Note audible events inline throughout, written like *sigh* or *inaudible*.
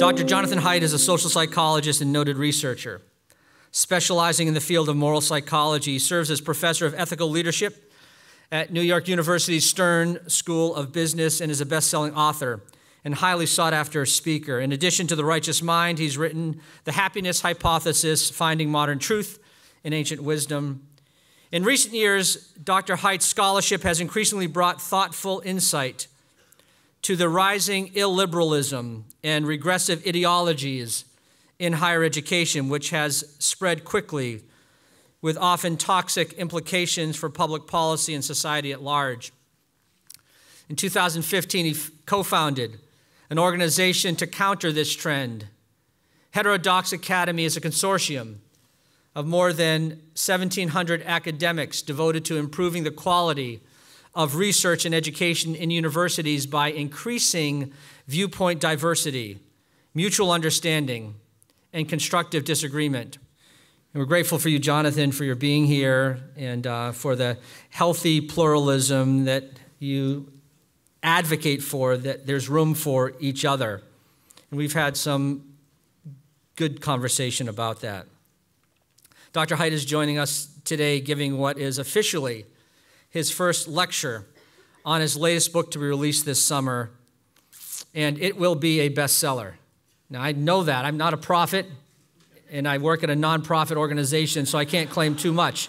Dr. Jonathan Haidt is a social psychologist and noted researcher. Specializing in the field of moral psychology, he serves as professor of ethical leadership at New York University's Stern School of Business and is a best selling author and highly sought after speaker. In addition to The Righteous Mind, he's written The Happiness Hypothesis Finding Modern Truth in Ancient Wisdom. In recent years, Dr. Haidt's scholarship has increasingly brought thoughtful insight to the rising illiberalism and regressive ideologies in higher education, which has spread quickly with often toxic implications for public policy and society at large. In 2015, he co founded an organization to counter this trend. Heterodox Academy is a consortium of more than 1,700 academics devoted to improving the quality of research and education in universities by increasing viewpoint diversity, mutual understanding, and constructive disagreement. And we're grateful for you, Jonathan, for your being here and uh, for the healthy pluralism that you advocate for, that there's room for each other. And we've had some good conversation about that. Dr. Haidt is joining us today, giving what is officially his first lecture on his latest book to be released this summer, and it will be a bestseller. Now, I know that. I'm not a prophet, and I work at a nonprofit organization, so I can't claim too much.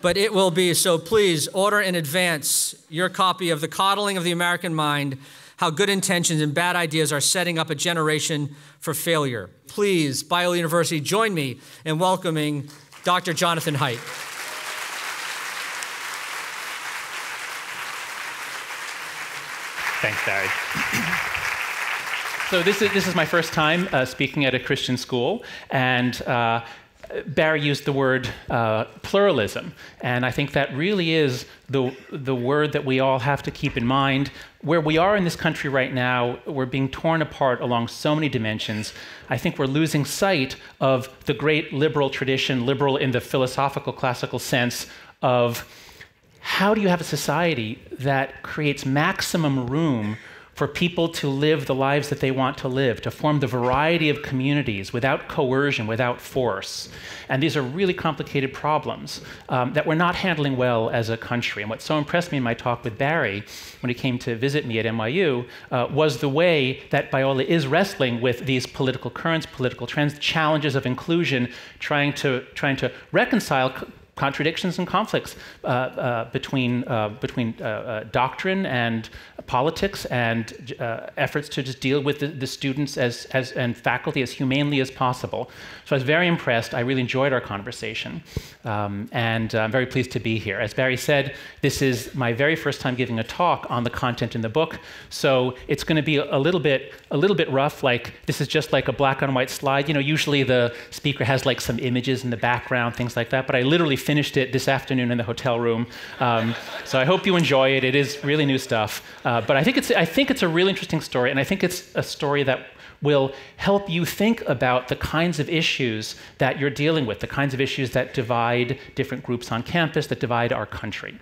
But it will be, so please order in advance your copy of The Coddling of the American Mind How Good Intentions and Bad Ideas Are Setting Up a Generation for Failure. Please, Biola University, join me in welcoming Dr. Jonathan Haidt. Thanks, Barry. so this is, this is my first time uh, speaking at a Christian school, and uh, Barry used the word uh, pluralism, and I think that really is the, the word that we all have to keep in mind. Where we are in this country right now, we're being torn apart along so many dimensions. I think we're losing sight of the great liberal tradition, liberal in the philosophical classical sense of how do you have a society that creates maximum room for people to live the lives that they want to live, to form the variety of communities without coercion, without force. And these are really complicated problems um, that we're not handling well as a country. And what so impressed me in my talk with Barry when he came to visit me at NYU uh, was the way that Biola is wrestling with these political currents, political trends, challenges of inclusion, trying to, trying to reconcile contradictions and conflicts uh, uh, between, uh, between uh, uh, doctrine and politics and efforts to just deal with the, the, students as, as, and faculty as humanely as possible. So I was very impressed. I really enjoyed our conversation. Um, and I'm very pleased to be here. As Barry said, this is my very first time giving a talk on the content in the book. So it's going to be a little bit, a little bit rough. Like this is just like a black and white slide. You know, usually the speaker has like some images in the background, things like that. But I literally finished it this afternoon in the hotel room. Um, so I hope you enjoy it. It is really new stuff. Uh, but I think, it's, I think it's a really interesting story, and I think it's a story that will help you think about the kinds of issues that you're dealing with, the kinds of issues that divide different groups on campus, that divide our country.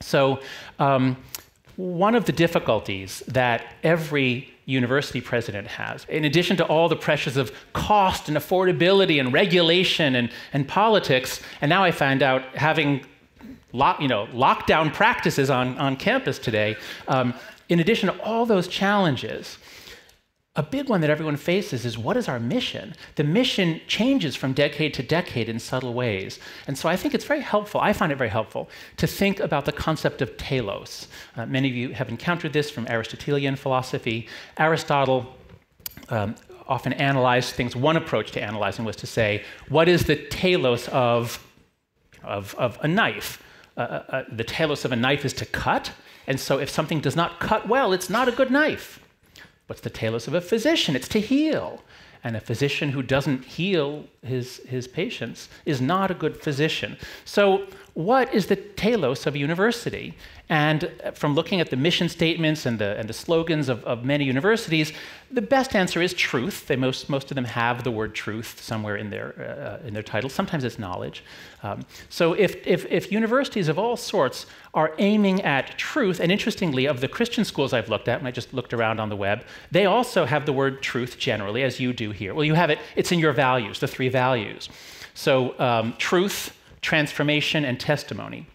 So, um, one of the difficulties that every university president has, in addition to all the pressures of cost and affordability and regulation and, and politics, and now I find out having lock, you know, lockdown practices on, on campus today, um, in addition to all those challenges, a big one that everyone faces is what is our mission? The mission changes from decade to decade in subtle ways. And so I think it's very helpful, I find it very helpful, to think about the concept of telos. Uh, many of you have encountered this from Aristotelian philosophy. Aristotle um, often analyzed things. One approach to analyzing was to say, what is the telos of, of, of a knife? Uh, uh, uh the telos of a knife is to cut. And so if something does not cut well, it's not a good knife. What's the telos of a physician? It's to heal. And a physician who doesn't heal his, his patients is not a good physician. So, what is the telos of a university? And from looking at the mission statements and the, and the slogans of, of many universities, the best answer is truth. They most, most of them have the word truth somewhere in their, uh, in their title. Sometimes it's knowledge. Um, so if, if, if universities of all sorts are aiming at truth, and interestingly, of the Christian schools I've looked at, and I just looked around on the web, they also have the word truth generally, as you do here. Well, you have it, it's in your values, the three values. So um, truth, transformation, and testimony.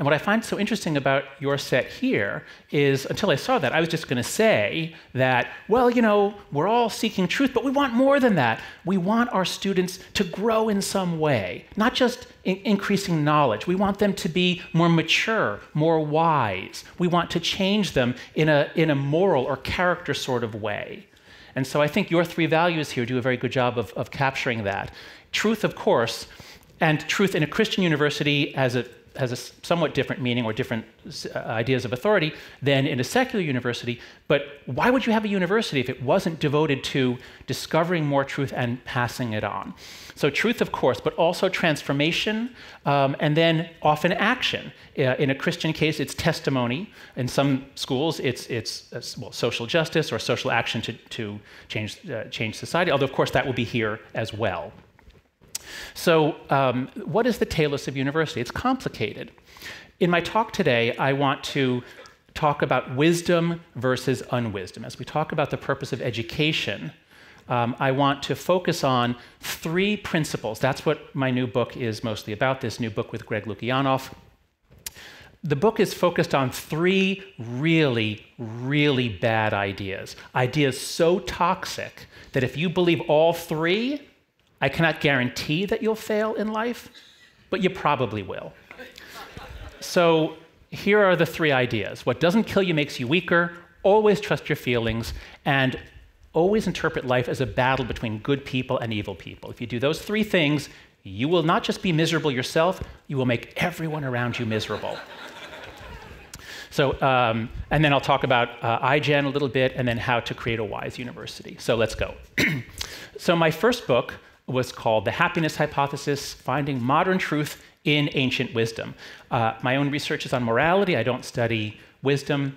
And what I find so interesting about your set here is until I saw that, I was just going to say that, well, you know, we're all seeking truth, but we want more than that. We want our students to grow in some way, not just in increasing knowledge. We want them to be more mature, more wise. We want to change them in a, in a moral or character sort of way. And so I think your three values here do a very good job of, of capturing that. Truth, of course, and truth in a Christian university as a has a somewhat different meaning or different uh, ideas of authority than in a secular university. But why would you have a university if it wasn't devoted to discovering more truth and passing it on? So, truth, of course, but also transformation, um, and then often action. Uh, in a Christian case, it's testimony. In some schools, it's, it's uh, well, social justice or social action to, to change, uh, change society, although, of course, that will be here as well. So, um, what is the Telos of University? It's complicated. In my talk today, I want to talk about wisdom versus unwisdom. As we talk about the purpose of education, um, I want to focus on three principles. That's what my new book is mostly about, this new book with Greg Lukianoff. The book is focused on three really, really bad ideas. Ideas so toxic that if you believe all three, I cannot guarantee that you'll fail in life, but you probably will. So here are the three ideas what doesn't kill you makes you weaker, always trust your feelings, and always interpret life as a battle between good people and evil people. If you do those three things, you will not just be miserable yourself, you will make everyone around you miserable. so, um, and then I'll talk about uh, iGen a little bit and then how to create a wise university. So let's go. *clears throat* so, my first book was called The Happiness Hypothesis Finding Modern Truth in Ancient Wisdom. Uh, my own research is on morality, I don't study wisdom.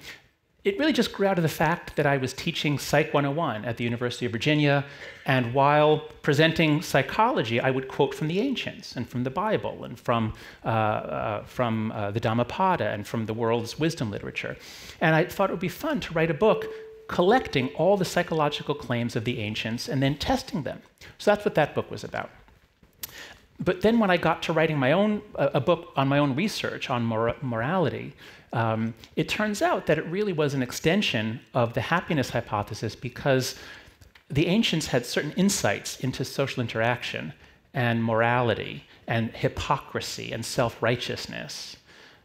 It really just grew out of the fact that I was teaching Psych 101 at the University of Virginia, and while presenting psychology, I would quote from the ancients and from the Bible and from, uh, uh, from uh, the Dhammapada and from the world's wisdom literature. And I thought it would be fun to write a book collecting all the psychological claims of the ancients and then testing them. So that's what that book was about. But then when I got to writing my own, a book on my own research on mor- morality, um, it turns out that it really was an extension of the happiness hypothesis because the ancients had certain insights into social interaction and morality and hypocrisy and self righteousness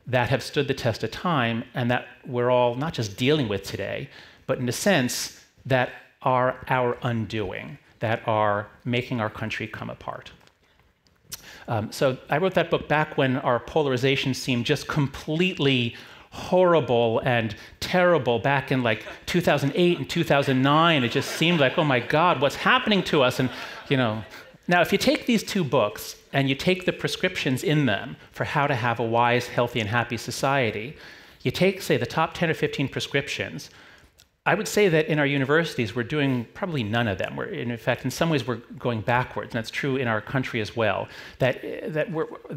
that have stood the test of time and that we're all not just dealing with today, but in a sense that are our undoing, that are making our country come apart. Um, so I wrote that book back when our polarization seemed just completely horrible and terrible back in like 2008 and 2009 it just seemed like oh my god what's happening to us and you know now if you take these two books and you take the prescriptions in them for how to have a wise healthy and happy society you take say the top 10 or 15 prescriptions I would say that in our universities, we're doing probably none of them. We're, in fact, in some ways, we're going backwards, and that's true in our country as well. That, that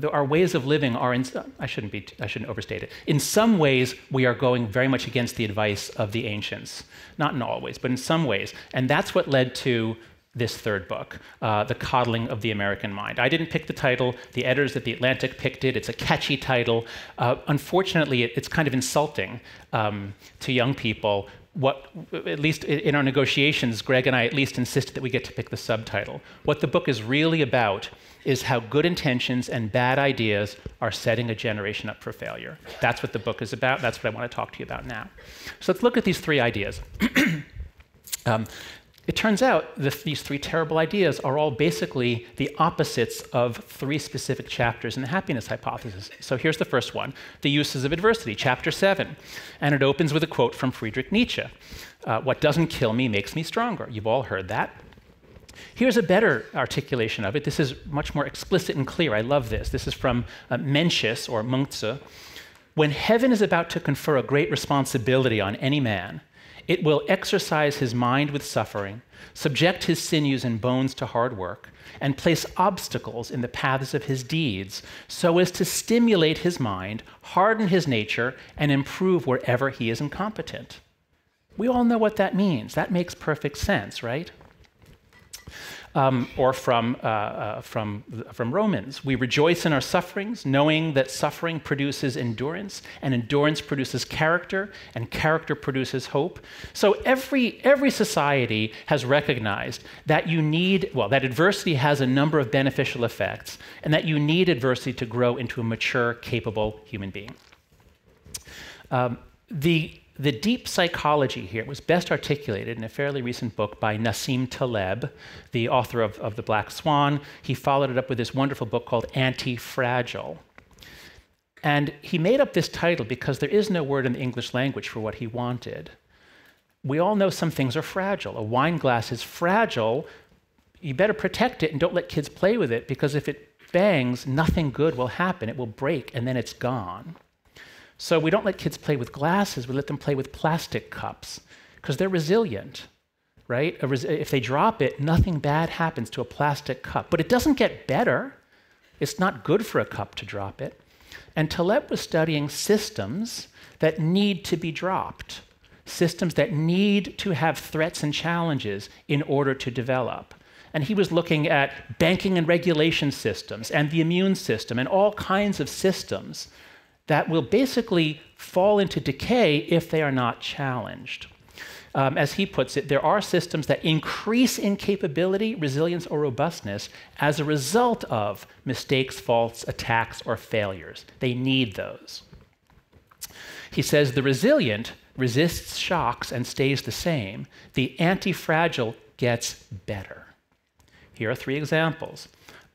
our ways of living are, in, I, shouldn't be, I shouldn't overstate it. In some ways, we are going very much against the advice of the ancients. Not in all ways, but in some ways. And that's what led to this third book, uh, The Coddling of the American Mind. I didn't pick the title, the editors at The Atlantic picked it. It's a catchy title. Uh, unfortunately, it, it's kind of insulting um, to young people what, at least in our negotiations, Greg and I at least insisted that we get to pick the subtitle. What the book is really about is how good intentions and bad ideas are setting a generation up for failure. That's what the book is about. That's what I want to talk to you about now. So let's look at these three ideas. *clears throat* um, it turns out that these three terrible ideas are all basically the opposites of three specific chapters in the happiness hypothesis. So here's the first one The Uses of Adversity, chapter 7. And it opens with a quote from Friedrich Nietzsche uh, What doesn't kill me makes me stronger. You've all heard that. Here's a better articulation of it. This is much more explicit and clear. I love this. This is from uh, Mencius or Mengzi. when heaven is about to confer a great responsibility on any man, it will exercise his mind with suffering, subject his sinews and bones to hard work, and place obstacles in the paths of his deeds so as to stimulate his mind, harden his nature, and improve wherever he is incompetent. We all know what that means. That makes perfect sense, right? Um, or from, uh, uh, from, from Romans. We rejoice in our sufferings, knowing that suffering produces endurance, and endurance produces character, and character produces hope. So every, every society has recognized that you need, well, that adversity has a number of beneficial effects, and that you need adversity to grow into a mature, capable human being. Um, the the deep psychology here was best articulated in a fairly recent book by Nassim Taleb, the author of, of The Black Swan. He followed it up with this wonderful book called Anti Fragile. And he made up this title because there is no word in the English language for what he wanted. We all know some things are fragile. A wine glass is fragile. You better protect it and don't let kids play with it because if it bangs, nothing good will happen. It will break and then it's gone. So we don't let kids play with glasses, we let them play with plastic cups because they're resilient, right? If they drop it, nothing bad happens to a plastic cup. But it doesn't get better. It's not good for a cup to drop it. And Taleb was studying systems that need to be dropped, systems that need to have threats and challenges in order to develop. And he was looking at banking and regulation systems and the immune system and all kinds of systems that will basically fall into decay if they are not challenged. Um, as he puts it, there are systems that increase in capability, resilience, or robustness as a result of mistakes, faults, attacks, or failures. They need those. He says the resilient resists shocks and stays the same, the anti fragile gets better. Here are three examples.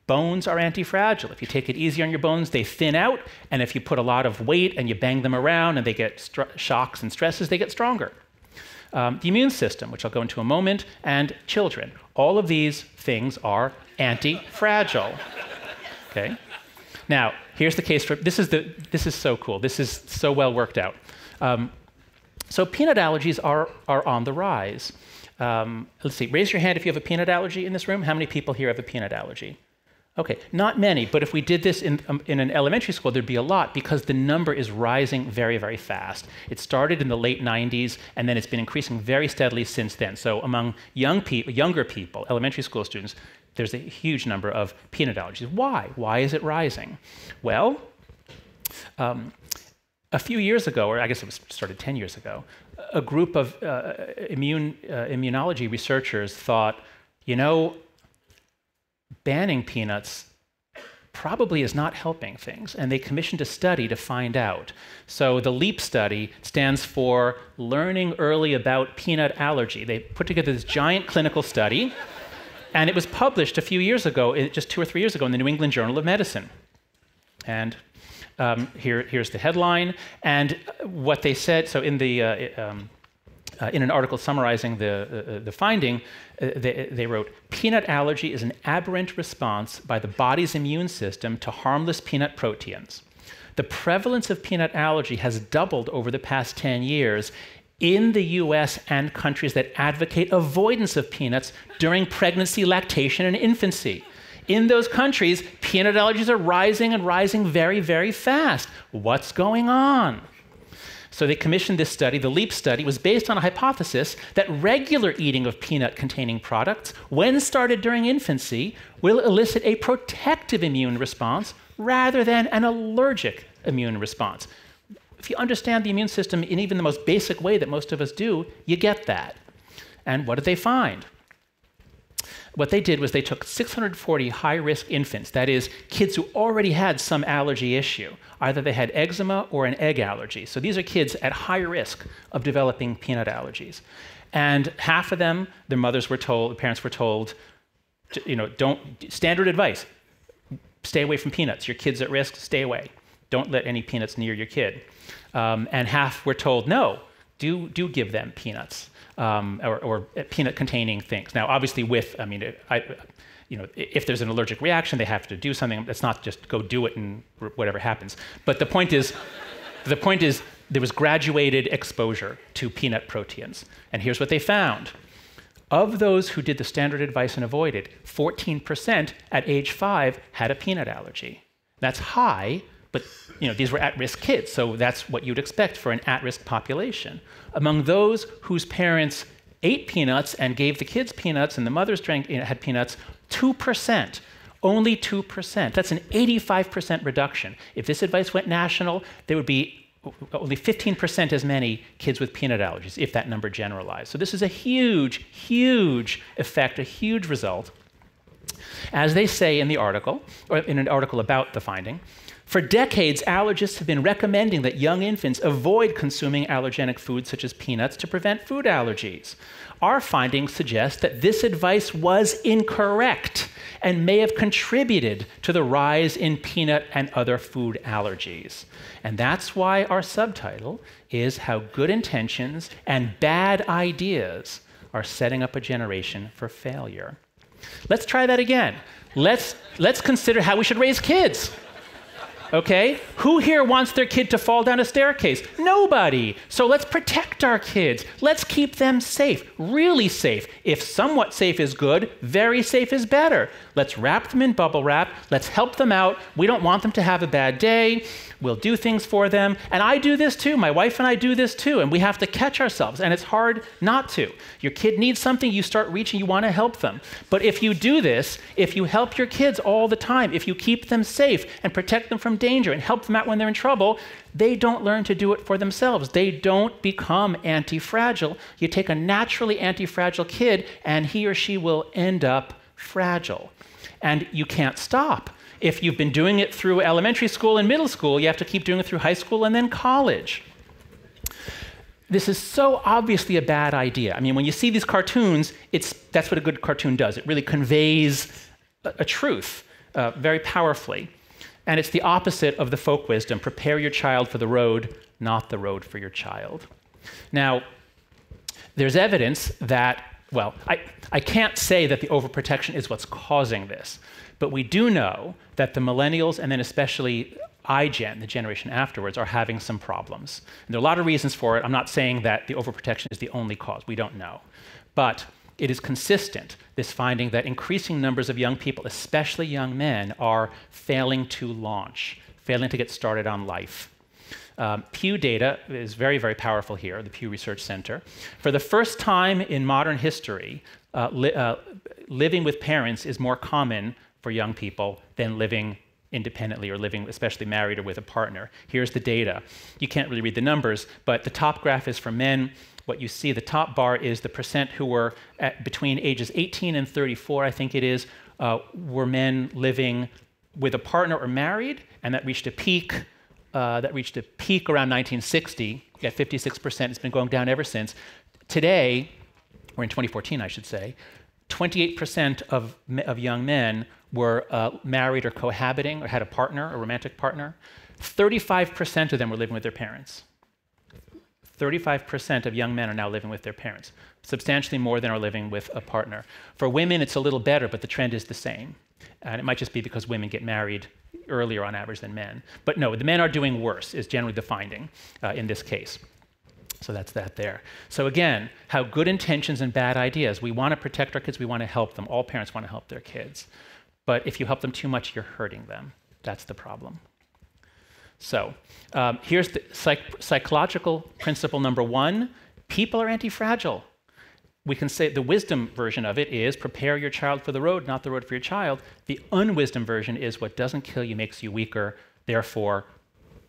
Bones are anti fragile. If you take it easy on your bones, they thin out. And if you put a lot of weight and you bang them around and they get shocks and stresses, they get stronger. Um, the immune system, which I'll go into a moment, and children. All of these things are anti fragile. Okay? Now, here's the case for this is, the, this is so cool. This is so well worked out. Um, so, peanut allergies are, are on the rise. Um, let's see, raise your hand if you have a peanut allergy in this room. How many people here have a peanut allergy? Okay, not many, but if we did this in, um, in an elementary school, there'd be a lot because the number is rising very, very fast. It started in the late 90s, and then it's been increasing very steadily since then. So among young people, younger people, elementary school students, there's a huge number of peanut allergies. Why? Why is it rising? Well, um, a few years ago, or I guess it was started 10 years ago, a group of uh, immune, uh, immunology researchers thought, you know, banning peanuts probably is not helping things. And they commissioned a study to find out. So the LEAP study stands for Learning Early About Peanut Allergy. They put together this giant clinical study, and it was published a few years ago, just two or three years ago, in the New England Journal of Medicine. And um, here, here's the headline. And what they said so, in the uh, um, uh, in an article summarizing the, uh, uh, the finding, uh, they, they, wrote Peanut allergy is an aberrant response by the body's immune system to harmless peanut proteins. The prevalence of peanut allergy has doubled over the past 10 years in the US and countries that advocate avoidance of peanuts during pregnancy, lactation, and infancy. In those countries, peanut allergies are rising and rising very, very fast. What's going on? So they commissioned this study. The LEAP study was based on a hypothesis that regular eating of peanut containing products, when started during infancy, will elicit a protective immune response rather than an allergic immune response. If you understand the immune system in even the most basic way that most of us do, you get that. And what did they find? What they did was they took 640 high risk infants, that is, kids who already had some allergy issue. Either they had eczema or an egg allergy. So these are kids at high risk of developing peanut allergies. And half of them, their mothers were told, parents were told, you know, don't, standard advice stay away from peanuts. Your kid's at risk, stay away. Don't let any peanuts near your kid. Um, and half were told, no, do, do give them peanuts um, or, or peanut containing things. Now, obviously, with, I mean, I, you know, if there's an allergic reaction, they have to do something. It's not just go do it and whatever happens. But the point is, the point is, there was graduated exposure to peanut proteins. And here's what they found. Of those who did the standard advice and avoided, 14% at age five had a peanut allergy. That's high, but you know, these were at-risk kids, so that's what you'd expect for an at-risk population. Among those whose parents ate peanuts and gave the kids peanuts and the mothers drank, had peanuts, 2%. Only 2%. That's an 85% reduction. If this advice went national, there would be only 15% as many kids with peanut allergies, if that number generalized. So this is a huge, huge effect, a huge result. As they say in the article, or in an article about the finding, for decades, allergists have been recommending that young infants avoid consuming allergenic foods such as peanuts to prevent food allergies. Our findings suggest that this advice was incorrect and may have contributed to the rise in peanut and other food allergies. And that's why our subtitle is How Good Intentions and Bad Ideas Are Setting Up a Generation for Failure. Let's try that again. Let's, let's consider how we should raise kids. Okay? Who here wants their kid to fall down a staircase? Nobody. So let's protect our kids. Let's keep them safe, really safe. If somewhat safe is good, very safe is better. Let's wrap them in bubble wrap. Let's help them out. We don't want them to have a bad day. We'll do things for them. And I do this too. My wife and I do this too. And we have to catch ourselves. And it's hard not to. Your kid needs something, you start reaching, you want to help them. But if you do this, if you help your kids all the time, if you keep them safe and protect them from danger and help them out when they're in trouble, they don't learn to do it for themselves. They don't become anti fragile. You take a naturally anti fragile kid, and he or she will end up fragile. And you can't stop. If you've been doing it through elementary school and middle school, you have to keep doing it through high school and then college. This is so obviously a bad idea. I mean, when you see these cartoons, it's, that's what a good cartoon does. It really conveys a, a truth uh, very powerfully. And it's the opposite of the folk wisdom prepare your child for the road, not the road for your child. Now, there's evidence that, well, I, I can't say that the overprotection is what's causing this. But we do know that the millennials, and then especially iGen, the generation afterwards, are having some problems. And there are a lot of reasons for it. I'm not saying that the overprotection is the only cause. We don't know. But it is consistent, this finding that increasing numbers of young people, especially young men, are failing to launch, failing to get started on life. Um, Pew data is very, very powerful here, the Pew Research Center. For the first time in modern history, uh, li- uh, living with parents is more common for young people than living independently or living, especially married or with a partner. Here's the data. You can't really read the numbers, but the top graph is for men. What you see, the top bar is the percent who were at, between ages 18 and 34, I think it is, uh, were men living with a partner or married, and that reached a peak. Uh, that reached a peak around 1960 at 56%. It's been going down ever since. Today, or in 2014, I should say, 28% of, of young men were uh, married or cohabiting or had a partner, a romantic partner. 35% of them were living with their parents. 35% of young men are now living with their parents, substantially more than are living with a partner. For women, it's a little better, but the trend is the same. And it might just be because women get married earlier on average than men. But no, the men are doing worse, is generally the finding uh, in this case. So that's that there. So again, how good intentions and bad ideas. We want to protect our kids, we want to help them. All parents want to help their kids. But if you help them too much, you're hurting them. That's the problem. So um, here's the psych- psychological principle number one people are anti fragile. We can say the wisdom version of it is prepare your child for the road, not the road for your child. The unwisdom version is what doesn't kill you makes you weaker, therefore,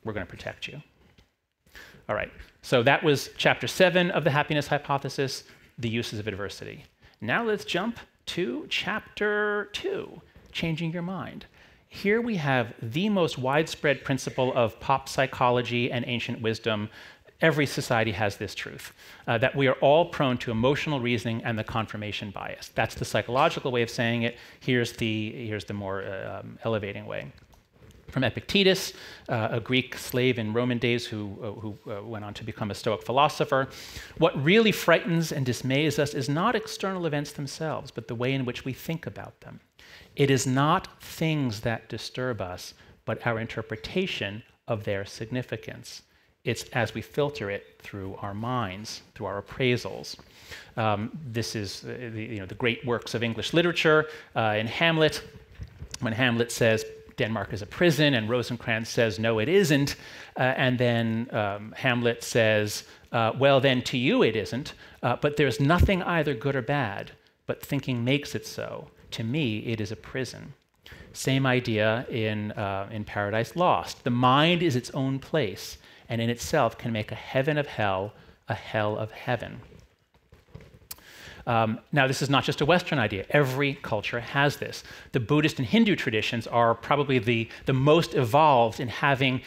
we're going to protect you. All right, so that was chapter seven of the happiness hypothesis, the uses of adversity. Now let's jump to chapter two changing your mind. Here we have the most widespread principle of pop psychology and ancient wisdom. Every society has this truth uh, that we are all prone to emotional reasoning and the confirmation bias. That's the psychological way of saying it. Here's the, here's the more uh, um, elevating way from Epictetus, uh, a Greek slave in Roman days who, uh, who uh, went on to become a Stoic philosopher. What really frightens and dismays us is not external events themselves, but the way in which we think about them. It is not things that disturb us, but our interpretation of their significance. it's as we filter it through our minds, through our appraisals. Um, this is uh, the, you know, the great works of English literature. Uh, in Hamlet, when Hamlet says Denmark is a prison, and Rosencrantz says, no, it isn't, uh, and then um, Hamlet says, uh, well, then to you it isn't, uh, but there's nothing either good or bad, but thinking makes it so. To me, it is a prison. Same idea in, uh, in Paradise Lost. The mind is its own place, and in itself can make a heaven of hell a hell of heaven. Um, now, this is not just a Western idea. Every culture has this. The Buddhist and Hindu traditions are probably the, the most evolved in having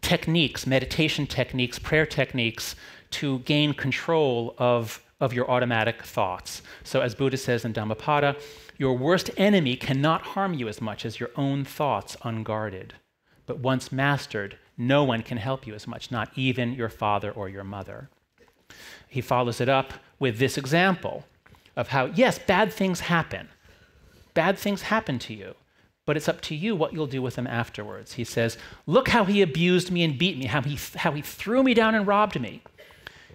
techniques, meditation techniques, prayer techniques to gain control of, of your automatic thoughts. So, as Buddha says in Dhammapada, your worst enemy cannot harm you as much as your own thoughts unguarded. But once mastered, no one can help you as much, not even your father or your mother. He follows it up with this example of how, yes, bad things happen. Bad things happen to you, but it's up to you what you'll do with them afterwards. He says, Look how he abused me and beat me, how he, how he threw me down and robbed me.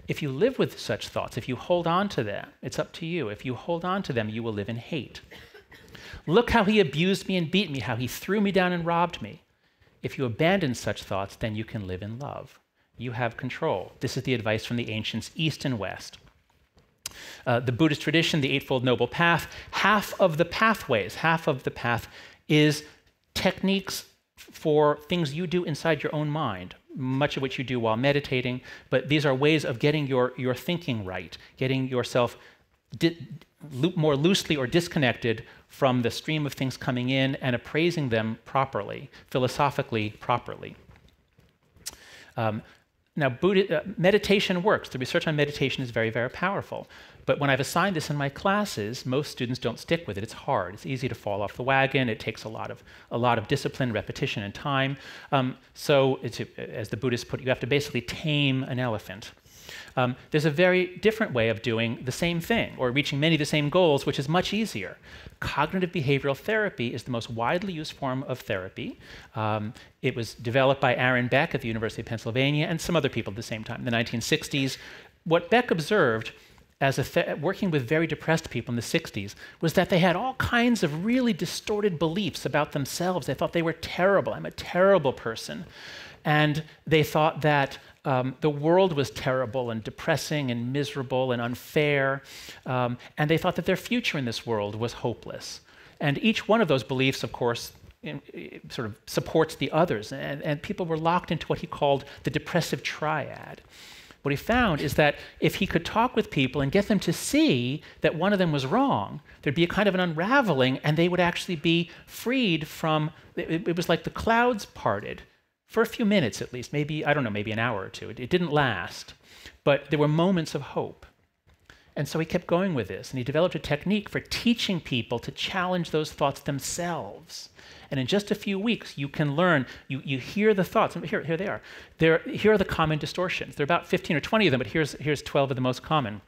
If you live with such thoughts, if you hold on to them, it's up to you. If you hold on to them, you will live in hate. Look how he abused me and beat me, how he threw me down and robbed me. If you abandon such thoughts, then you can live in love. You have control. This is the advice from the ancients, East and West. Uh, the Buddhist tradition, the Eightfold Noble Path, half of the pathways, half of the path is techniques for things you do inside your own mind, much of which you do while meditating, but these are ways of getting your, your thinking right, getting yourself more loosely or disconnected from the stream of things coming in and appraising them properly, philosophically properly. Um, now, Buddha, uh, meditation works. The research on meditation is very, very powerful. But when I've assigned this in my classes, most students don't stick with it. It's hard. It's easy to fall off the wagon. It takes a lot of, a lot of discipline, repetition, and time. Um, so, as the Buddhists put it, you have to basically tame an elephant. Um, there's a very different way of doing the same thing or reaching many of the same goals, which is much easier. Cognitive behavioral therapy is the most widely used form of therapy. Um, it was developed by Aaron Beck at the University of Pennsylvania and some other people at the same time in the 1960s. What Beck observed as working with very depressed people in the 60s was that they had all kinds of really distorted beliefs about themselves. They thought they were terrible. I'm a terrible person. And they thought that um, the world was terrible and depressing and miserable and unfair, um, and they thought that their future in this world was hopeless. And each one of those beliefs, of course, in, sort of supports the others, and, and people were locked into what he called the depressive triad. What he found is that if he could talk with people and get them to see that one of them was wrong, there'd be a kind of an unraveling, and they would actually be freed from. It, it was like the clouds parted for a few minutes at least, maybe, I don't know, maybe an hour or two. It, it didn't last, but there were moments of hope. And so he kept going with this, and he developed a technique for teaching people to challenge those thoughts themselves. And in just a few weeks, you can learn, you, you hear the thoughts. Here, here they are. They're, here are the common distortions. There are about 15 or 20 of them, but here's, here's 12 of the most common.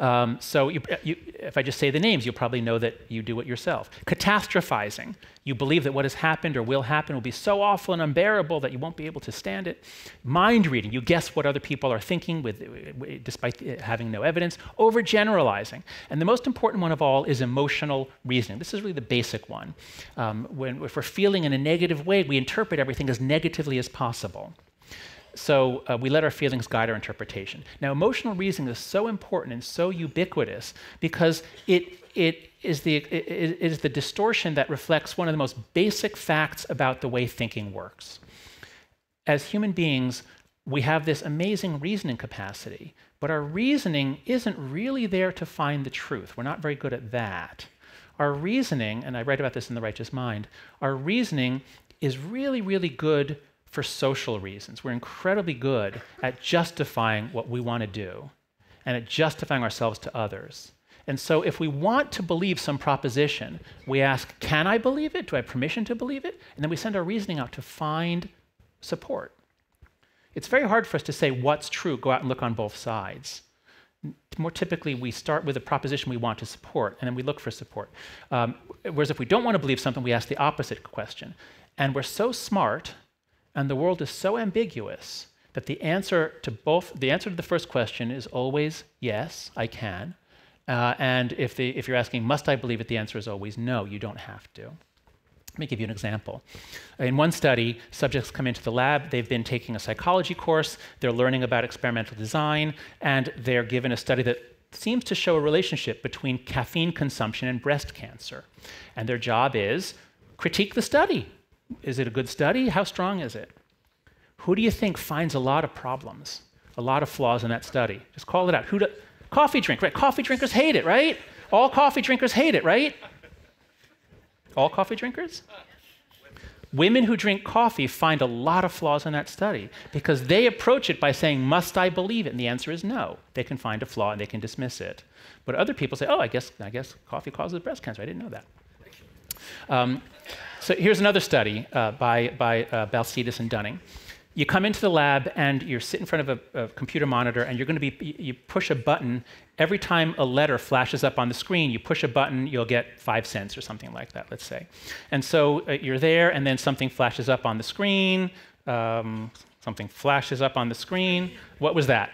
Um, so you, you, if I just say the names, you'll probably know that you do it yourself. Catastrophizing. You believe that what has happened or will happen will be so awful and unbearable that you won't be able to stand it. Mind reading. You guess what other people are thinking with, despite having no evidence. Overgeneralizing. And the most important one of all is emotional reasoning. This is really the basic one. Um, when, if we're feeling in a negative way, we interpret everything as negatively as possible. So uh, we let our feelings guide our interpretation. Now, emotional reasoning is so important and so ubiquitous because it, it, is the, it, it is the distortion that reflects one of the most basic facts about the way thinking works. As human beings, we have this amazing reasoning capacity, but our reasoning isn't really there to find the truth. We're not very good at that. Our reasoning, and I write about this in The Righteous Mind, our reasoning is really, really good for social reasons. We're incredibly good at justifying what we want to do and at justifying ourselves to others. And so, if we want to believe some proposition, we ask, Can I believe it? Do I have permission to believe it? And then we send our reasoning out to find support. It's very hard for us to say what's true, go out and look on both sides. More typically, we start with a proposition we want to support, and then we look for support. Um, whereas if we don't want to believe something, we ask the opposite question. And we're so smart And the world is so ambiguous that the answer to both the answer to the first question is always yes, I can. Uh, and if, the, if you're asking, must I believe it, the answer is always no, you don't have to. Let me give you an example. In one study, subjects come into the lab, they've been taking a psychology course, they're learning about experimental design, and they're given a study that seems to show a relationship between caffeine consumption and breast cancer. And their job is critique the study. Is it a good study? How strong is it? Who do you think finds a lot of problems, a lot of flaws in that study? Just call it out. Who do, coffee drink, right? Coffee drinkers hate it, right? All coffee drinkers hate it, right? All coffee drinkers? Women who drink coffee find a lot of flaws in that study because they approach it by saying, Must I believe it? And the answer is no. They can find a flaw and they can dismiss it. But other people say, Oh, I guess, I guess coffee causes breast cancer. I didn't know that. Um, so here's another study uh, by, by uh, Balcetis and Dunning. You come into the lab and you sit in front of a, a computer monitor and you're going to be you push a button. Every time a letter flashes up on the screen you push a button you'll get five cents or something like that let's say. And so uh, you're there and then something flashes up on the screen um, something flashes up on the screen. What was that?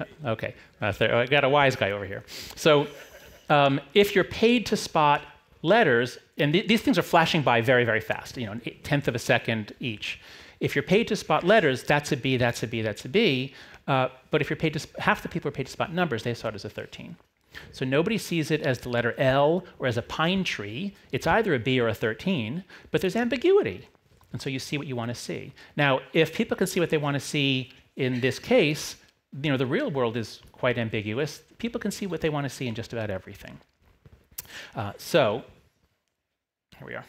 Uh, okay uh, i got a wise guy over here. So um, if you're paid to spot letters and th- these things are flashing by very very fast you know a tenth of a second each if you're paid to spot letters, that's a B, that's a B, that's a B. Uh, but if you're paid to, half the people are paid to spot numbers, they saw it as a 13. So nobody sees it as the letter L or as a pine tree. It's either a B or a 13, but there's ambiguity. And so you see what you want to see. Now, if people can see what they want to see in this case, you know, the real world is quite ambiguous. People can see what they want to see in just about everything. Uh, so, here we are.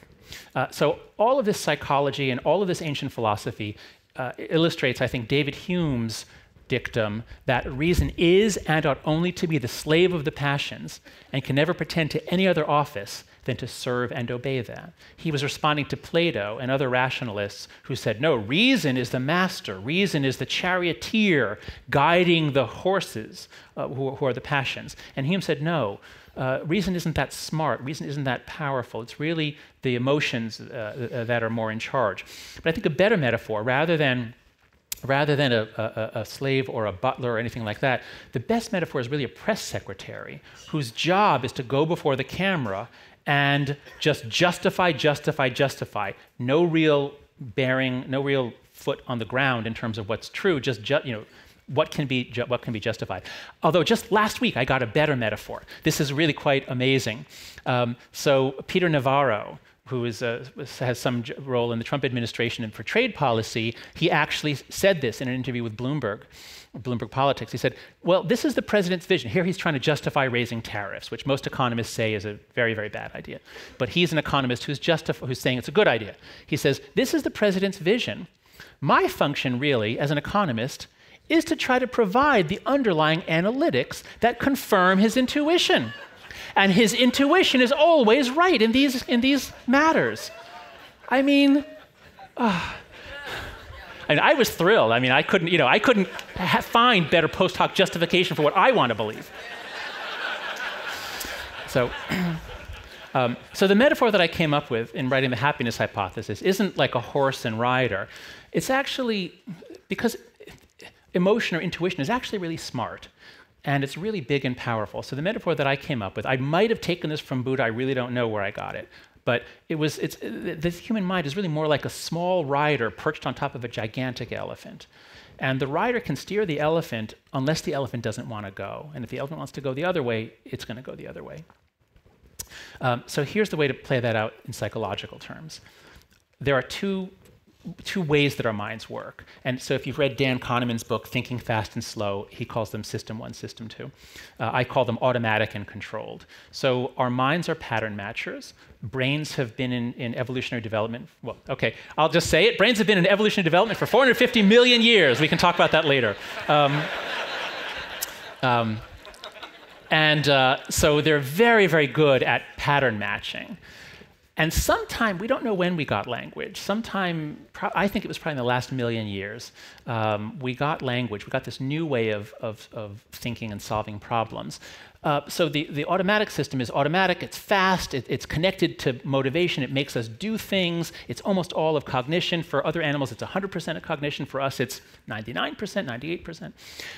Uh, so all of this psychology and all of this ancient philosophy uh, illustrates, I think, David Hume's dictum that reason is and ought only to be the slave of the passions and can never pretend to any other office than to serve and obey them. He was responding to Plato and other rationalists who said, no, reason is the master, reason is the charioteer guiding the horses uh, who, who, are the passions. And Hume said, no, uh, reason isn't that smart, reason isn't that powerful. It's really the emotions uh, uh, that are more in charge. But I think a better metaphor, rather than rather than a, a, a, slave or a butler or anything like that, the best metaphor is really a press secretary whose job is to go before the camera and just justify, justify, justify. No real bearing, no real foot on the ground in terms of what's true, just, ju- you know, what can be what can be justified. Although just last week I got a better metaphor. This is really quite amazing. Um, so Peter Navarro, who is, uh, has some role in the Trump administration and for trade policy, he actually said this in an interview with Bloomberg. Bloomberg Politics. He said, Well, this is the president's vision. Here he's trying to justify raising tariffs, which most economists say is a very, very bad idea. But he's an economist who's, justif- who's saying it's a good idea. He says, This is the president's vision. My function, really, as an economist, is to try to provide the underlying analytics that confirm his intuition. And his intuition is always right in these, in these matters. I mean, uh, I, I was thrilled. I mean, I couldn't, you know, I couldn't ha- find better post hoc justification for what I want to believe. So, *clears throat* um, so the metaphor that I came up with in writing the happiness hypothesis isn't like a horse and rider. It's actually because emotion or intuition is actually really smart and it's really big and powerful. So the metaphor that I came up with, I might have taken this from Buddha. I really don't know where I got it, but it was. It's the human mind is really more like a small rider perched on top of a gigantic elephant, and the rider can steer the elephant unless the elephant doesn't want to go. And if the elephant wants to go the other way, it's going to go the other way. Um, so here's the way to play that out in psychological terms. There are two two ways that our minds work. And so if you've read Dan Kahneman's book, Thinking Fast and Slow, he calls them system one, system two. Uh, I call them automatic and controlled. So our minds are pattern matchers. Brains have been in, in evolutionary development. Well, okay, I'll just say it. Brains have been in evolutionary development for 450 million years. We can talk about that later. Um, um, and uh, so they're very, very good at pattern matching. And sometime, we don't know when we got language. Sometime, I think it was probably in the last million years, um, we got language. We got this new way of, of, of thinking and solving problems. Uh, so the, the automatic system is automatic, it's fast, it, it's connected to motivation, it makes us do things, it's almost all of cognition. For other animals, it's 100% of cognition. For us, it's 99%, 98%.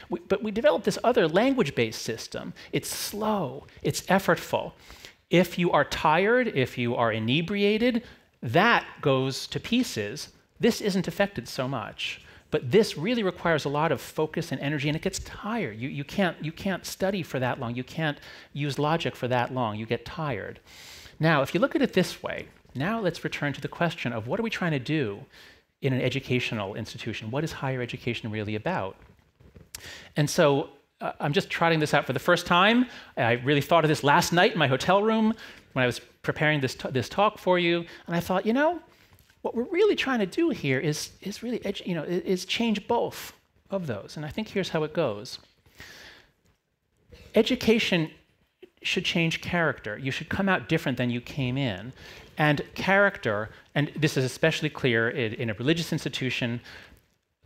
We, but we developed this other language based system. It's slow, it's effortful. If you are tired, if you are inebriated, that goes to pieces. This isn't affected so much. But this really requires a lot of focus and energy, and it gets tired. You, you, can't, you can't study for that long. You can't use logic for that long. You get tired. Now, if you look at it this way, now let's return to the question of what are we trying to do in an educational institution? What is higher education really about? And so I'm just trotting this out for the first time. I really thought of this last night in my hotel room when I was preparing this, this talk for you, and I thought, you know, what we're really trying to do here is, is really, you know, is change both of those. And I think here's how it goes. Education should change character. You should come out different than you came in. And character, and this is especially clear in, in a religious institution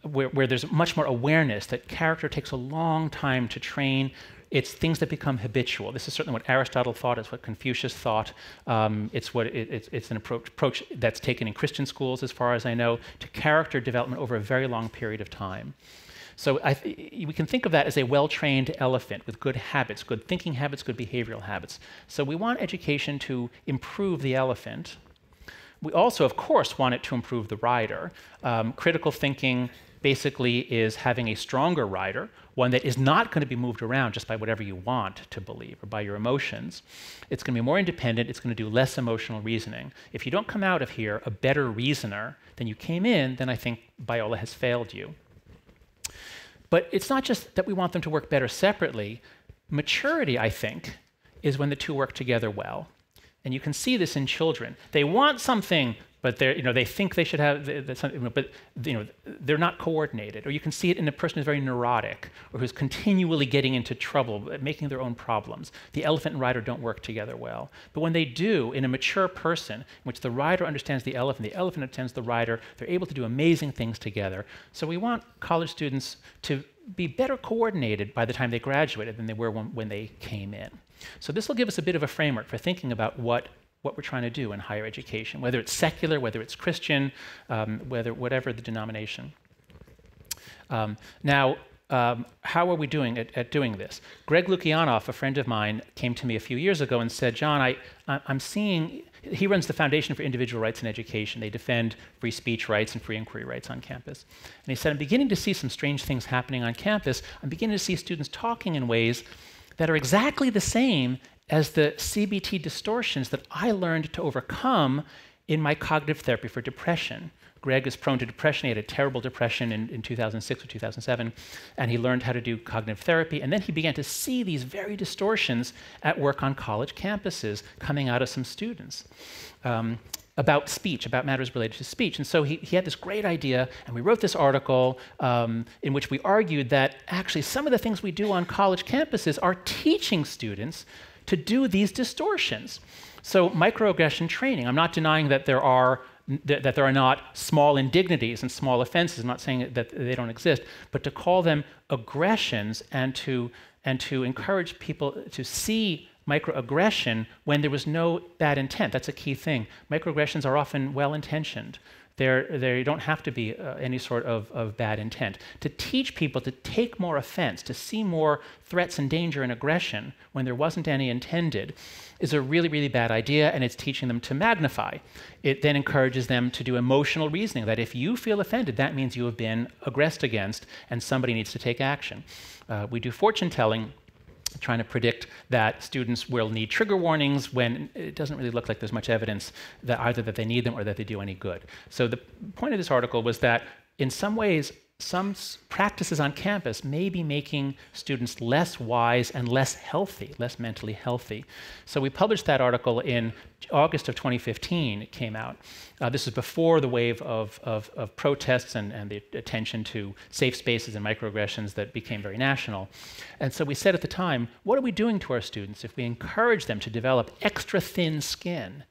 where, where there's much more awareness that character takes a long time to train, it's things that become habitual. This is certainly what Aristotle thought, it's what Confucius thought. Um, it's, what it, it's, it's, an approach, approach that's taken in Christian schools, as far as I know, to character development over a very long period of time. So we can think of that as a well trained elephant with good habits, good thinking habits, good behavioral habits. So we want education to improve the elephant. We also, of course, want it to improve the rider. Um, critical thinking basically is having a stronger rider, one that is not going to be moved around just by whatever you want to believe or by your emotions. It's going to be more independent, it's going to do less emotional reasoning. If you don't come out of here a better reasoner than you came in, then I think Biola has failed you. But it's not just that we want them to work better separately. Maturity, I think, is when the two work together well. And you can see this in children. They want something but they you know they think they should have something, but you know they're not coordinated. Or you can see it in a person who's very neurotic or who's continually getting into trouble, uh, making their own problems. The elephant and rider don't work together well. But when they do, in a mature person, in which the rider understands the elephant, the elephant understands the rider, they're able to do amazing things together. So we want college students to be better coordinated by the time they graduated than they were when, when they came in. So this will give us a bit of a framework for thinking about what what we're trying to do in higher education, whether it's secular, whether it's Christian, um, whether whatever the denomination. Um, now, um, how are we doing at, at, doing this? Greg Lukianoff, a friend of mine, came to me a few years ago and said, John, I, I'm seeing, he runs the Foundation for Individual Rights in Education. They defend free speech rights and free inquiry rights on campus. And he said, I'm beginning to see some strange things happening on campus. I'm beginning to see students talking in ways that are exactly the same as the CBT distortions that I learned to overcome in my cognitive therapy for depression. Greg is prone to depression. He had a terrible depression in, in 2006 or 2007, and he learned how to do cognitive therapy. And then he began to see these very distortions at work on college campuses coming out of some students. Um, about speech, about matters related to speech. And so he, he had this great idea, and we wrote this article um, in which we argued that actually some of the things we do on college campuses are teaching students to do these distortions. So, microaggression training, I'm not denying that there are that there are not small indignities and small offenses. I'm not saying that they don't exist, but to call them aggressions and to and to encourage people to see microaggression when there was no bad intent. That's a key thing. Microaggressions are often well intentioned. There, they don't have to be uh, any sort of, of bad intent. To teach people to take more offense, to see more threats and danger and aggression when there wasn't any intended, is a really, really bad idea, and it's teaching them to magnify. It then encourages them to do emotional reasoning that if you feel offended, that means you have been aggressed against, and somebody needs to take action. Uh, we do fortune telling trying to predict that students will need trigger warnings when it doesn't really look like there's much evidence that either that they need them or that they do any good. So the point of this article was that in some ways some practices on campus may be making students less wise and less healthy, less mentally healthy. So we published that article in August of 2015, it came out. Uh, this is before the wave of, of, of protests and, and, the attention to safe spaces and microaggressions that became very national. And so we said at the time, what are we doing to our students if we encourage them to develop extra thin skin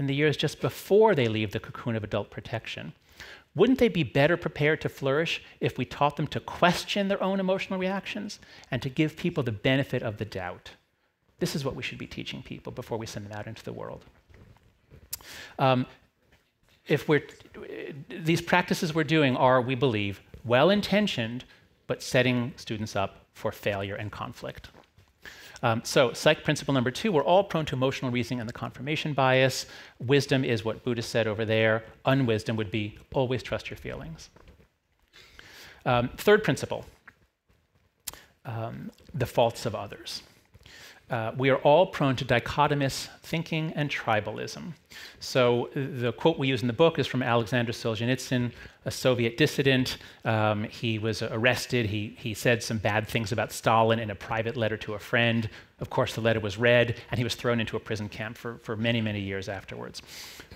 in the years just before they leave the cocoon of adult protection. Wouldn't they be better prepared to flourish if we taught them to question their own emotional reactions and to give people the benefit of the doubt? This is what we should be teaching people before we send them out into the world. Um, if we're, these practices we're doing are, we believe, well intentioned, but setting students up for failure and conflict. Um, so, psych principle number two, we're all prone to emotional reasoning and the confirmation bias. Wisdom is what Buddha said over there. Unwisdom would be always trust your feelings. Um, third principle, um, the faults of others uh, we are all prone to dichotomous thinking and tribalism. So, the quote we use in the book is from Alexander Solzhenitsyn, a Soviet dissident. Um, he was arrested. He, he said some bad things about Stalin in a private letter to a friend. Of course, the letter was read, and he was thrown into a prison camp for, for many, many years afterwards.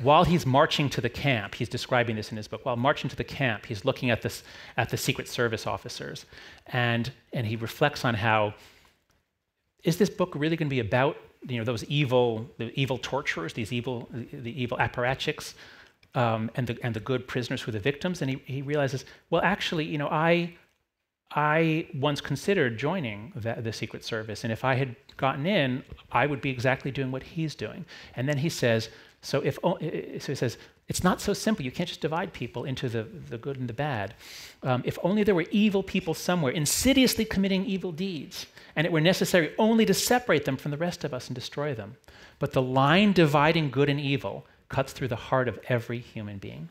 While he's marching to the camp, he's describing this in his book, while marching to the camp, he's looking at, this, at the Secret Service officers, and, and he reflects on how is this book really going to be about you know those evil the evil torturers these evil the evil apparatchiks um, and the and the good prisoners who are the victims? And he, he realizes well actually you know i i once considered joining the, the secret service and if i had gotten in i would be exactly doing what he's doing. And then he says so if so he says it's not so simple. You can't just divide people into the, the good and the bad. Um, if only there were evil people somewhere insidiously committing evil deeds, and it were necessary only to separate them from the rest of us and destroy them. But the line dividing good and evil cuts through the heart of every human being.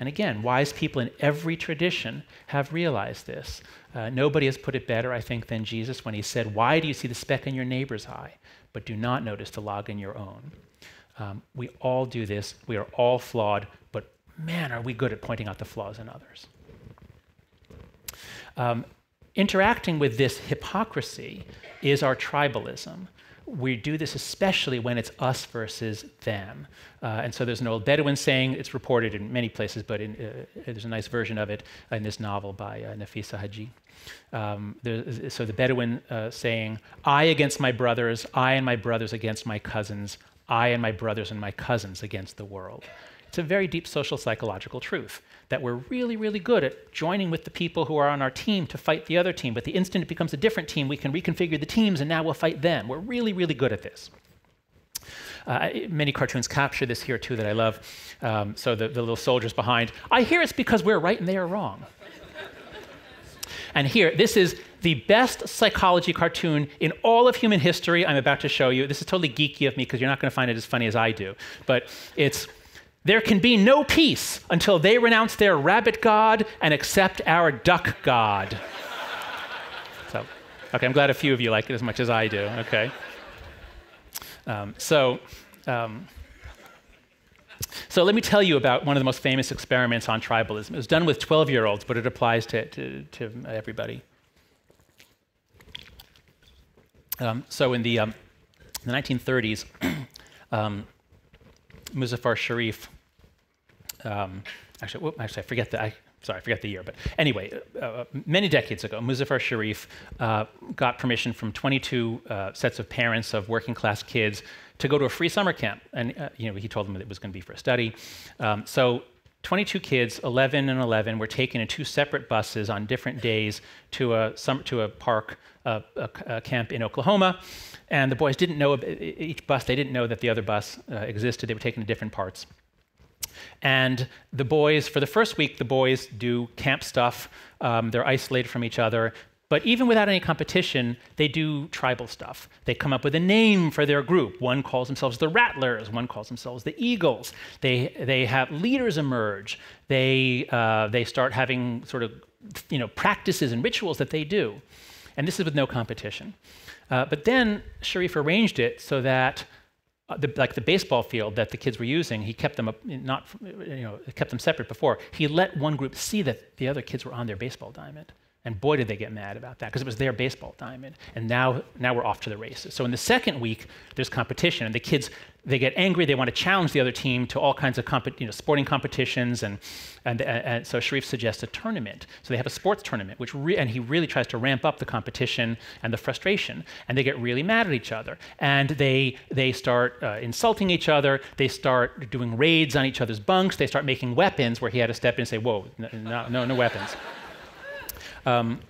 And again, wise people in every tradition have realized this. Uh, nobody has put it better, I think, than Jesus when he said, Why do you see the speck in your neighbor's eye, but do not notice the log in your own? Um, we all do this. We are all flawed, but man, are we good at pointing out the flaws in others. Um, interacting with this hypocrisy is our tribalism. We do this especially when it's us versus them. Uh, and so there's an old Bedouin saying, it's reported in many places, but in, uh, there's a nice version of it in this novel by uh, Nafisa Haji. Um, so the Bedouin uh, saying, I against my brothers, I and my brothers against my cousins, I and my brothers and my cousins against the world. It's a very deep social psychological truth that we're really, really good at joining with the people who are on our team to fight the other team. But the instant it becomes a different team, we can reconfigure the teams and now we'll fight them. We're really, really good at this. Uh, many cartoons capture this here too that I love. Um, so the, the little soldiers behind, I hear it's because we're right and they are wrong. and here, this is the best psychology cartoon in all of human history. I'm about to show you. This is totally geeky of me because you're not going to find it as funny as I do. But it's there can be no peace until they renounce their rabbit god and accept our duck god. *laughs* so, okay, I'm glad a few of you like it as much as I do. Okay. Um, so, um, so let me tell you about one of the most famous experiments on tribalism. It was done with 12 year olds, but it applies to, to, to everybody. Um, so in the, um, the 1930s, *clears throat* um, Muzafer Sherif um, actually, whoop, actually, I forget the, I, sorry, I forget the year, but anyway, uh, uh, many decades ago, Muzafer Sherif uh, got permission from 22 uh, sets of parents of working class kids to go to a free summer camp. And, uh, you know, he told them that it was going to be for a study. Um, so 22 kids, 11 and 11, were taken in two separate buses on different days to a, to a park, a, a, camp in Oklahoma. And the boys didn't know each bus, they didn't know that the other bus uh, existed. They were taken to different parts. And the boys, for the first week, the boys do camp stuff. Um, they're isolated from each other. But even without any competition, they do tribal stuff. They come up with a name for their group. One calls themselves the Rattlers, one calls themselves the Eagles. They, they have leaders emerge. They, uh, they start having sort of you know, practices and rituals that they do. And this is with no competition. Uh, but then Sherif arranged it so that uh, the, like the baseball field that the kids were using, he kept them up, not, you know, kept them separate before. He let one group see that the other kids were on their baseball diamond, And boy, did they get mad about that because it was their baseball diamond. And now, now we're off to the races. So in the second week, there's competition, and the kids they get angry. They want to challenge the other team to all kinds of you know, sporting competitions, and, and, and so Sherif suggests a tournament. So they have a sports tournament, which and he really tries to ramp up the competition and the frustration. And they get really mad at each other, and they they start uh, insulting each other. They start doing raids on each other's bunks. They start making weapons where he had to step in and say, "Whoa, no, no, no weapons." Um,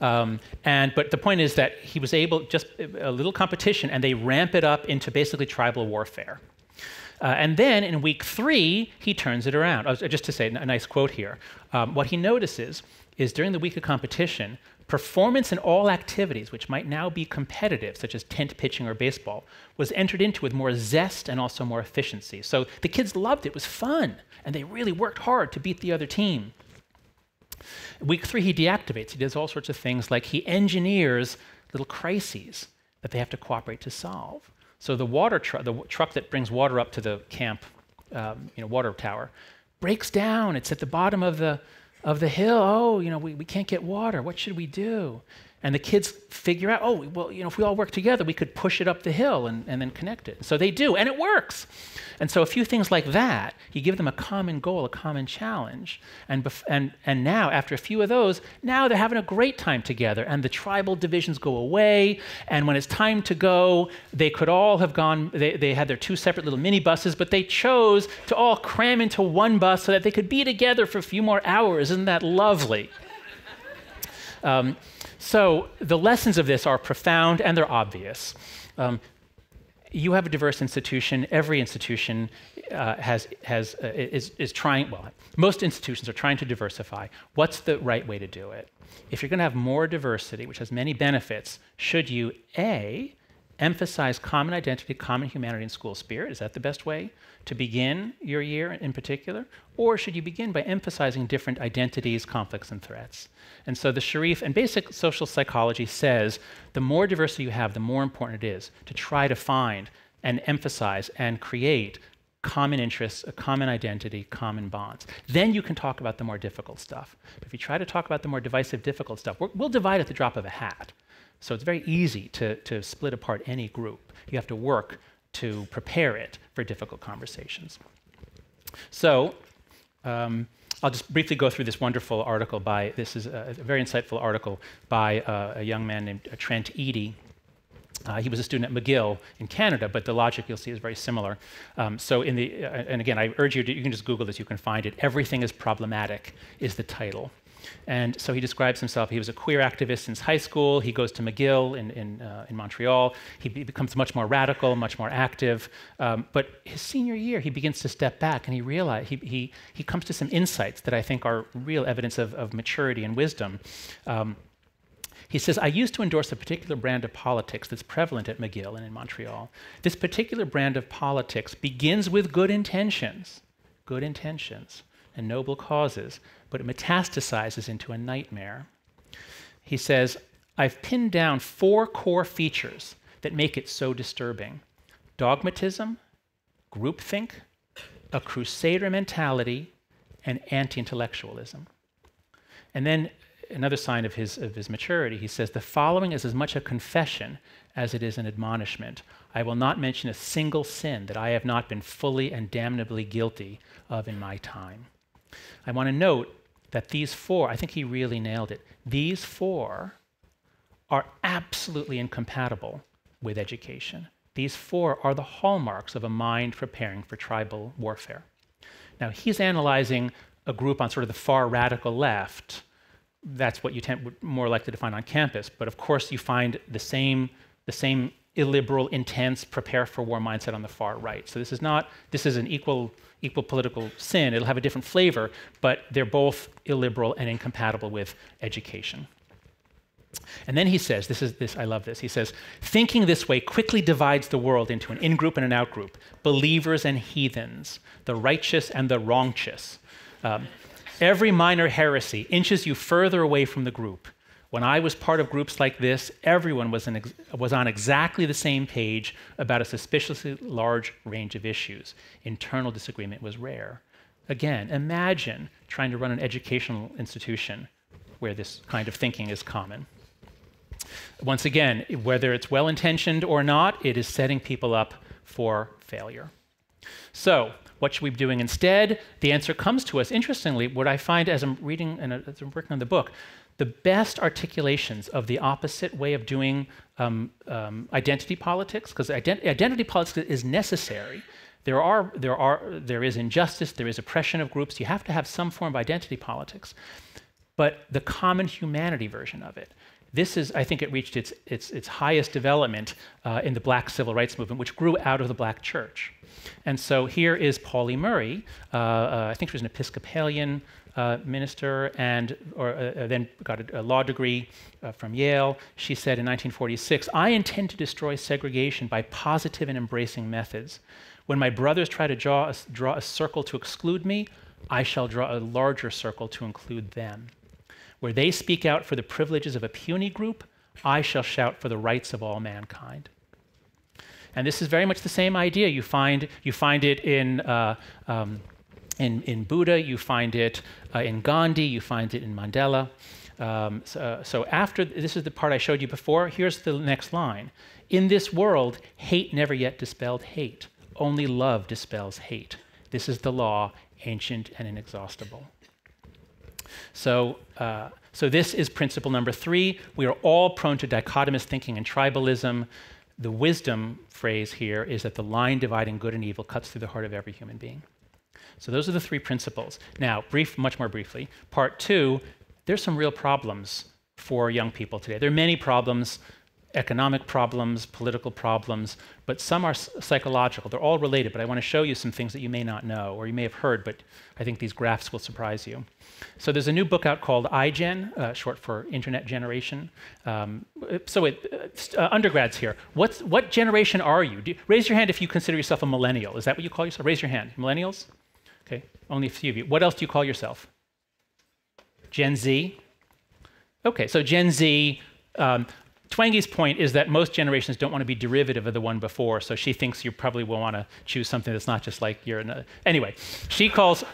um, and but the point is that he was able just a little competition, and they ramp it up into basically tribal warfare. Uh, and then in week three, he turns it around. Uh, just to say a nice quote here, um, what he notices is during the week of competition, performance in all activities, which might now be competitive, such as tent pitching or baseball, was entered into with more zest and also more efficiency. So the kids loved it, it was fun, and they really worked hard to beat the other team. Week three, he deactivates. He does all sorts of things like he engineers little crises that they have to cooperate to solve. So the water truck, the truck that brings water up to the camp, um, you know, water tower, breaks down. It's at the bottom of the of the hill. Oh, you know, we, we can't get water. What should we do? And the kids figure out, oh, well, you know, if we all work together, we could push it up the hill and, and then connect it. So they do, and it works. And so a few things like that, you give them a common goal, a common challenge. And, bef- and, and now, after a few of those, now they're having a great time together. And the tribal divisions go away. And when it's time to go, they could all have gone, they, they had their two separate little mini buses, but they chose to all cram into one bus so that they could be together for a few more hours. Isn't that lovely? *laughs* Um, so the lessons of this are profound and they're obvious. Um, you have a diverse institution. Every institution uh, has, has, uh, is, is trying, well, most institutions are trying to diversify. What's the right way to do it? If you're going to have more diversity, which has many benefits, should you A, emphasize common identity, common humanity, and school spirit? Is that the best way to begin your year in particular? Or should you begin by emphasizing different identities, conflicts, and threats? And so the Sherif and basic social psychology says the more diversity you have, the more important it is to try to find and emphasize and create common interests, a common identity, common bonds. Then you can talk about the more difficult stuff. But if you try to talk about the more divisive, difficult stuff, we'll divide at the drop of a hat. So it's very easy to, to split apart any group. You have to work to prepare it for difficult conversations. So um, I'll just briefly go through this wonderful article by, this is a, a very insightful article by uh, a young man named uh, Trent Eady. Uh, he was a student at McGill in Canada, but the logic you'll see is very similar. Um, so, in the, uh, and again, I urge you to, you can just Google this, you can find it. Everything is Problematic is the title. And so he describes himself. He was a queer activist since high school. He goes to McGill in, in, uh, in Montreal. He becomes much more radical, much more active. Um, but his senior year, he begins to step back and he realize he, he, he comes to some insights that I think are real evidence of, of maturity and wisdom. Um, he says, I used to endorse a particular brand of politics that's prevalent at McGill and in Montreal. This particular brand of politics begins with good intentions, good intentions, and noble causes, but it metastasizes into a nightmare. He says, I've pinned down four core features that make it so disturbing dogmatism, groupthink, a crusader mentality, and anti intellectualism. And then another sign of his, of his maturity, he says, The following is as much a confession as it is an admonishment. I will not mention a single sin that I have not been fully and damnably guilty of in my time. I want to note that these four, I think he really nailed it, these four are absolutely incompatible with education. These four are the hallmarks of a mind preparing for tribal warfare. Now, he's analyzing a group on sort of the far radical left. That's what you tend more likely to find on campus. But of course, you find the same, the same illiberal, intense, prepare for war mindset on the far right. So this is not, this is an equal equal political sin. It'll have a different flavor, but they're both illiberal and incompatible with education. And then he says, this is this, I love this. He says, thinking this way quickly divides the world into an in-group and an out-group, believers and heathens, the righteous and the wrongchous. Um, every minor heresy inches you further away from the group. When I was part of groups like this, everyone was, was, on exactly the same page about a suspiciously large range of issues. Internal disagreement was rare. Again, imagine trying to run an educational institution where this kind of thinking is common. Once again, whether it's well intentioned or not, it is setting people up for failure. So, what should we be doing instead? The answer comes to us. Interestingly, what I find as I'm reading and uh, as I'm working on the book, the best articulations of the opposite way of doing um, um, identity politics, because ident- identity politics is necessary. There, are, there, are, there is injustice, there is oppression of groups. You have to have some form of identity politics. But the common humanity version of it, this is, I think, it reached its, its, its highest development uh, in the black civil rights movement, which grew out of the black church. And so here is Pauli Murray. Uh, uh, I think she was an Episcopalian uh, minister and or, uh, uh, then got a, a law degree uh, from Yale. She said in 1946, I intend to destroy segregation by positive and embracing methods. When my brothers try to draw a, draw a circle to exclude me, I shall draw a larger circle to include them. Where they speak out for the privileges of a puny group, I shall shout for the rights of all mankind. And this is very much the same idea. You find, you find it in, uh, um, in, in Buddha, you find it uh, in Gandhi, you find it in Mandela. Um, so, uh, so, after this is the part I showed you before, here's the next line. In this world, hate never yet dispelled hate. Only love dispels hate. This is the law, ancient and inexhaustible. So, uh, so this is principle number three. We are all prone to dichotomous thinking and tribalism. The wisdom phrase here is that the line dividing good and evil cuts through the heart of every human being. So those are the three principles. Now, brief, much more briefly, part two, there's some real problems for young people today. There are many problems economic problems, political problems, but some are psychological. They're all related, but I want to show you some things that you may not know or you may have heard, but I think these graphs will surprise you. So there's a new book out called iGen, uh, short for Internet Generation. Um, so it, uh, undergrads here, What's, what generation are you? you? Raise your hand if you consider yourself a millennial. Is that what you call yourself? Raise your hand. Millennials? Okay, only a few of you. What else do you call yourself? Gen Z? Okay, so Gen Z, um, Twenge's point is that most generations don't want to be derivative of the one before, so she thinks you probably will want to choose something that's not just like you're in a. Anyway, she calls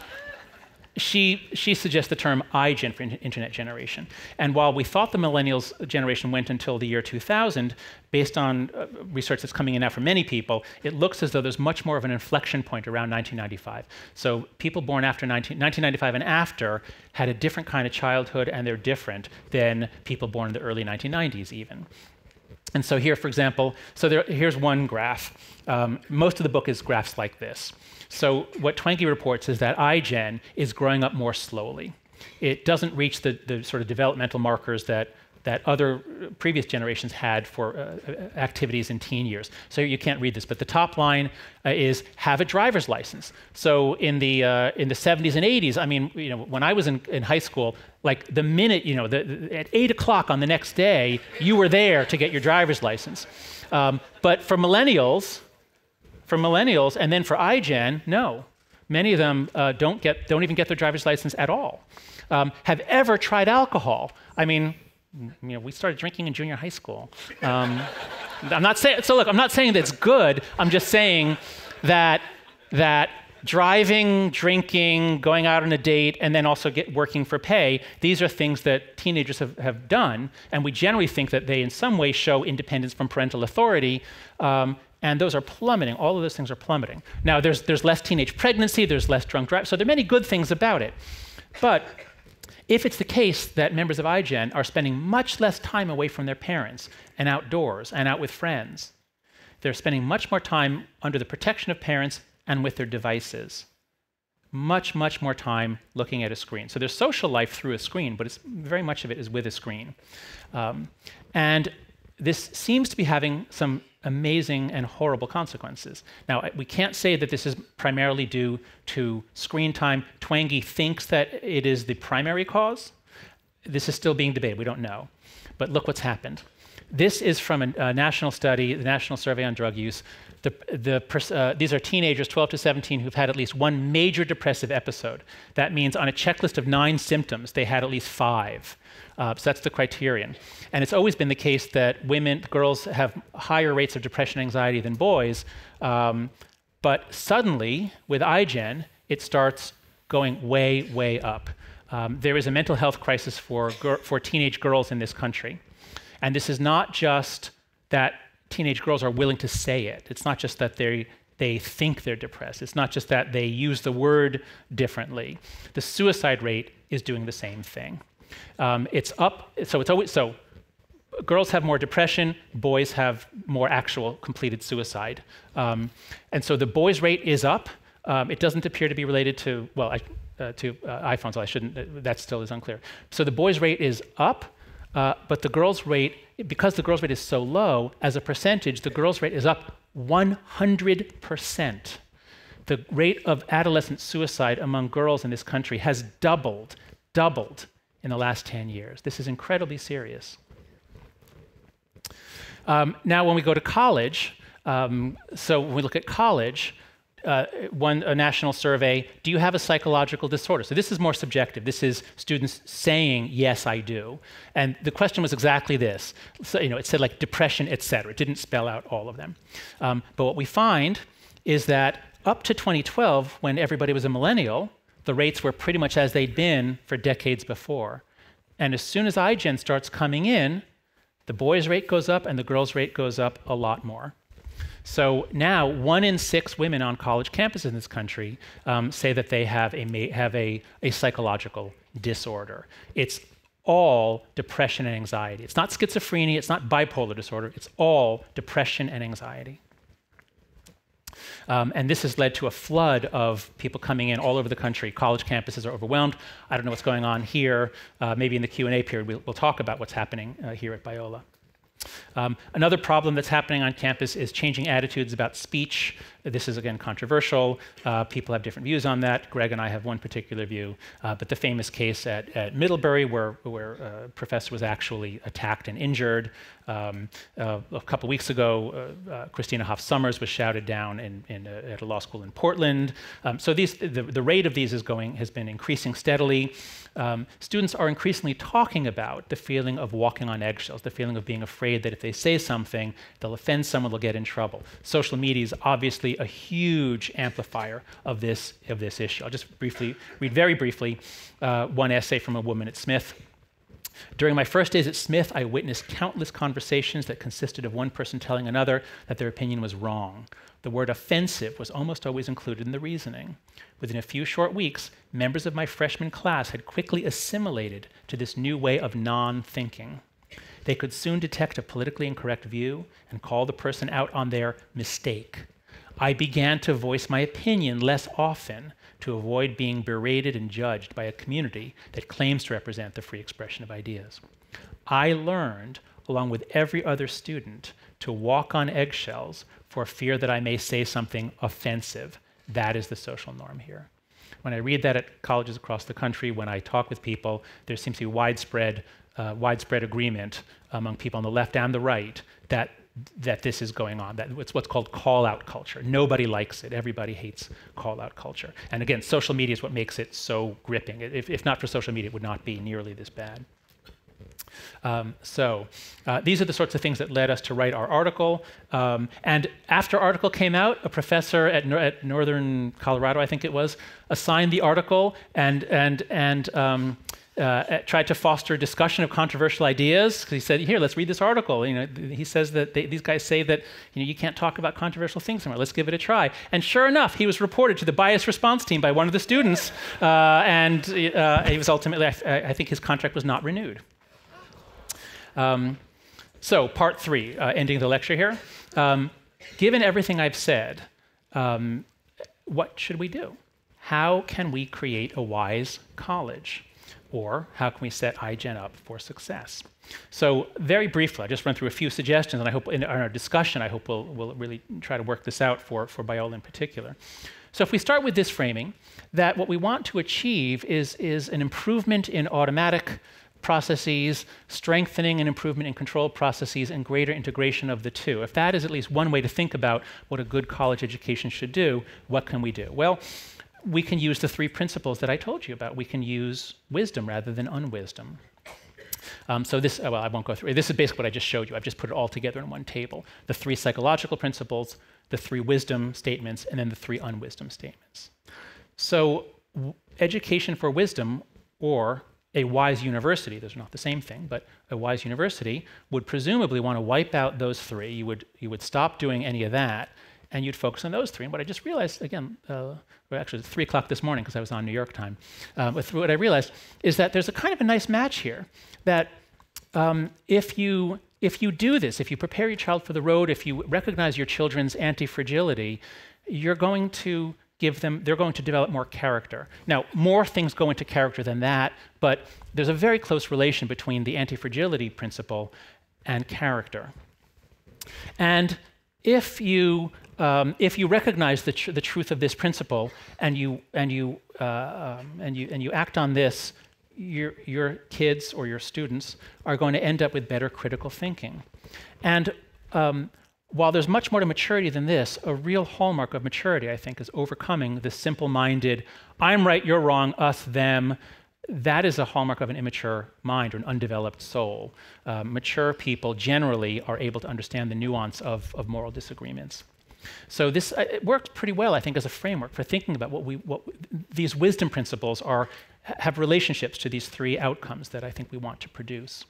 she, she suggests the term iGen for internet generation. And while we thought the millennials generation went until the year 2000, based on uh, research that's coming in now from many people, it looks as though there's much more of an inflection point around 1995. So people born after 19, 1995 and after had a different kind of childhood, and they're different than people born in the early 1990s, even. And so here, for example, so there, here's one graph. Um, most of the book is graphs like this. So what Twenge reports is that iGen is growing up more slowly. It doesn't reach the, the sort of developmental markers that that other previous generations had for uh, activities in teen years. So you can't read this, but the top line uh, is have a driver's license. So in the uh, in the 70s and 80s, I mean, you know, when I was in, in high school, like the minute you know, the, the, at eight o'clock on the next day, you were there to get your driver's license. Um, but for millennials, for millennials, and then for iGen, no. Many of them uh, don't, get, don't even get their driver's license at all. Um, have ever tried alcohol? I mean, you know, we started drinking in junior high school. Um, I'm not saying, so look, I'm not saying that it's good. I'm just saying that, that driving, drinking, going out on a date, and then also get working for pay, these are things that teenagers have, have done. And we generally think that they, in some way, show independence from parental authority. Um, and those are plummeting. All of those things are plummeting. Now, there's, there's less teenage pregnancy, there's less drunk driving, so there are many good things about it. But if it's the case that members of iGen are spending much less time away from their parents and outdoors and out with friends, they're spending much more time under the protection of parents and with their devices. Much, much more time looking at a screen. So there's social life through a screen, but it's very much of it is with a screen. Um, and this seems to be having some amazing and horrible consequences. Now, we can't say that this is primarily due to screen time. Twenge thinks that it is the primary cause. This is still being debated. We don't know. But look what's happened. This is from a, a national study, the National Survey on Drug Use. The, the, uh, these are teenagers, 12 to 17, who've had at least one major depressive episode. That means on a checklist of nine symptoms, they had at least five. Uh, so that's the criterion. And it's always been the case that women, girls have higher rates of depression and anxiety than boys. Um, but suddenly, with iGen, it starts going way, way up. um, there is a mental health crisis for, for teenage girls in this country. And this is not just that teenage girls are willing to say it, it's not just that they, they think they're depressed, it's not just that they use the word differently. The suicide rate is doing the same thing. Um, it's up, so it's always, so girls have more depression, boys have more actual completed suicide. Um, and so the boys' rate is up. Um, it doesn't appear to be related to, well, I, uh, to uh, iPhones, I shouldn't, uh, that still is unclear. So the boys' rate is up, uh, but the girls' rate, because the girls' rate is so low, as a percentage, the girls' rate is up 100%. The rate of adolescent suicide among girls in this country has doubled, doubled in the last 10 years. This is incredibly serious. Um, now, when we go to college, um, so when we look at college, uh, one a national survey, do you have a psychological disorder? So this is more subjective. This is students saying, yes, I do. And the question was exactly this. So, you know, it said like depression, et cetera. It didn't spell out all of them. Um, but what we find is that up to 2012, when everybody was a millennial, the rates were pretty much as they'd been for decades before. And as soon as iGen starts coming in, the boys' rate goes up and the girls' rate goes up a lot more. So now, one in six women on college campuses in this country um, say that they have a have a, a psychological disorder. It's all depression and anxiety. It's not schizophrenia. It's not bipolar disorder. It's all depression and anxiety. Um, and this has led to a flood of people coming in all over the country. College campuses are overwhelmed. I don't know what's going on here. Uh, maybe in the Q&A period, we'll, we'll, talk about what's happening uh, here at Biola. Um, another problem that's happening on campus is changing attitudes about speech. This is again controversial. Uh, people have different views on that. Greg and I have one particular view. Uh, but the famous case at, at Middlebury, where, where a professor was actually attacked and injured. Um, uh, a couple weeks ago, uh, uh, Christina Hoff Sommers was shouted down in, in, uh, at a law school in Portland. Um, so these, the, the rate of these is going, has been increasing steadily. Um, students are increasingly talking about the feeling of walking on eggshells, the feeling of being afraid that if they say something, they'll offend someone, they'll get in trouble. Social media is obviously a huge amplifier of this, of this issue. I'll just briefly read very briefly uh, one essay from a woman at Smith. During my first days at Smith, I witnessed countless conversations that consisted of one person telling another that their opinion was wrong. The word offensive was almost always included in the reasoning. Within a few short weeks, members of my freshman class had quickly assimilated to this new way of non thinking. They could soon detect a politically incorrect view and call the person out on their mistake. I began to voice my opinion less often to avoid being berated and judged by a community that claims to represent the free expression of ideas. I learned, along with every other student, to walk on eggshells for fear that I may say something offensive. That is the social norm here. When I read that at colleges across the country, when I talk with people, there seems to be widespread, uh, widespread agreement among people on the left and the right that that this is going on. That it's what's called call out culture. Nobody likes it. Everybody hates call out culture. And again, social media is what makes it so gripping. If, if not for social media, it would not be nearly this bad. Um, so uh, these are the sorts of things that led us to write our article. Um, and after article came out, a professor at, at, Northern Colorado, I think it was, assigned the article and and and um, uh, tried to foster discussion of controversial ideas. He said, "Here, let's read this article." You know, he says that they, these guys say that you know you can't talk about controversial things anymore. Let's give it a try. And sure enough, he was reported to the bias response team by one of the students, uh, and uh, he was ultimately, I, I think, his contract was not renewed. Um, so, part three, uh, ending the lecture here. Um, given everything I've said, um, what should we do? How can we create a wise college? Or how can we set iGen up for success? So, very briefly, I'll just run through a few suggestions, and I hope in our discussion, I hope we'll, we'll really try to work this out for, for Biola in particular. So, if we start with this framing, that what we want to achieve is, is an improvement in automatic processes, strengthening and improvement in control processes, and greater integration of the two. If that is at least one way to think about what a good college education should do, what can we do? Well, we can use the three principles that I told you about. We can use wisdom rather than unwisdom. Um, so this, well, I won't go through. This is basically what I just showed you. I've just put it all together in one table. The three psychological principles, the three wisdom statements, and then the three unwisdom statements. So education for wisdom or a wise university, those are not the same thing, but a wise university would presumably want to wipe out those three. You would, you would stop doing any of that, and you'd focus on those three. And what I just realized, again, uh, well, actually, it's 3 o'clock this morning because I was on New York time. But what I realized is that there's a kind of a nice match here that um, if, you, if you do this, if you prepare your child for the road, if you recognize your children's anti fragility, you're going to give them, they're going to develop more character. Now, more things go into character than that, but there's a very close relation between the anti fragility principle and character. And if you, um, if you recognize the, tr- the truth of this principle and you, and, you, uh, um, and, you, and you act on this, your, your kids or your students are going to end up with better critical thinking. And um, while there's much more to maturity than this, a real hallmark of maturity, I think, is overcoming the simple minded, I'm right, you're wrong, us, them. That is a hallmark of an immature mind or an undeveloped soul. Uh, mature people generally are able to understand the nuance of, of moral disagreements. So this uh, it works pretty well, I think, as a framework for thinking about what we what these wisdom principles are have relationships to these three outcomes that I think we want to produce.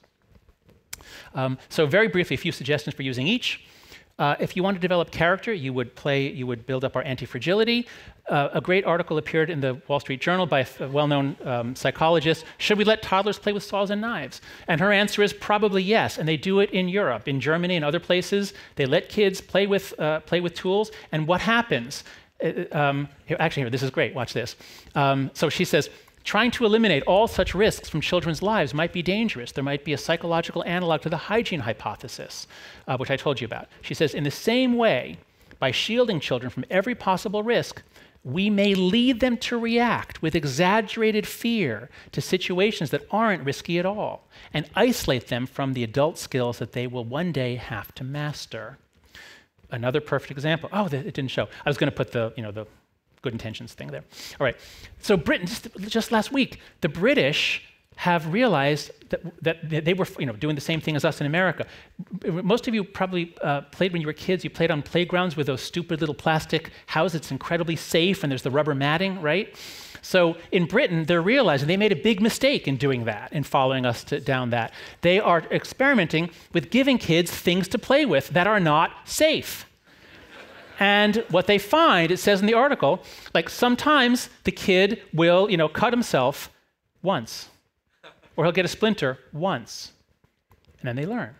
Um, so very briefly, a few suggestions for using each. Uh, if you want to develop character, you would play, you would build up our anti-fragility. Uh, a great article appeared in the Wall Street Journal by a well-known um, psychologist. Should we let toddlers play with saws and knives? And her answer is probably yes. And they do it in Europe, in Germany, and other places. They let kids play with uh, play with tools. And what happens? Uh, um, here, actually, here, this is great. Watch this. Um, so she says Trying to eliminate all such risks from children's lives might be dangerous. There might be a psychological analog to the hygiene hypothesis, uh, which I told you about. She says, in the same way, by shielding children from every possible risk, we may lead them to react with exaggerated fear to situations that aren't risky at all and isolate them from the adult skills that they will one day have to master. Another perfect example. Oh, it didn't show. I was going to put the, you know, the good intentions thing there. All right. So Britain, just, just last week, the British have realized that, that they were you know, doing the same thing as us in America. Most of you probably uh, played when you were kids, you played on playgrounds with those stupid little plastic houses. It's incredibly safe, and there's the rubber matting, right? So in Britain, they're realizing they made a big mistake in doing that, in following us to, down that. They are experimenting with giving kids things to play with that are not safe. And what they find, it says in the article, like sometimes the kid will, you know, cut himself once, or he'll get a splinter once, and then they learn.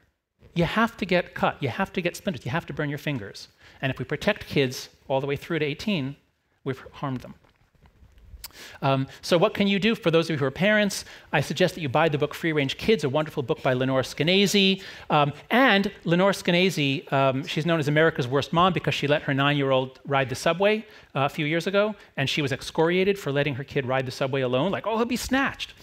You have to get cut, you have to get splinters, you have to burn your fingers. And if we protect kids all the way through to 18, we've harmed them. Um, so, what can you do for those of you who are parents? I suggest that you buy the book Free Range Kids, a wonderful book by Lenore Skenazy. Um, and Lenore Skenazy, um, she's known as America's worst mom because she let her nine year old ride the subway uh, a few years ago, and she was excoriated for letting her kid ride the subway alone, like, oh, he'll be snatched.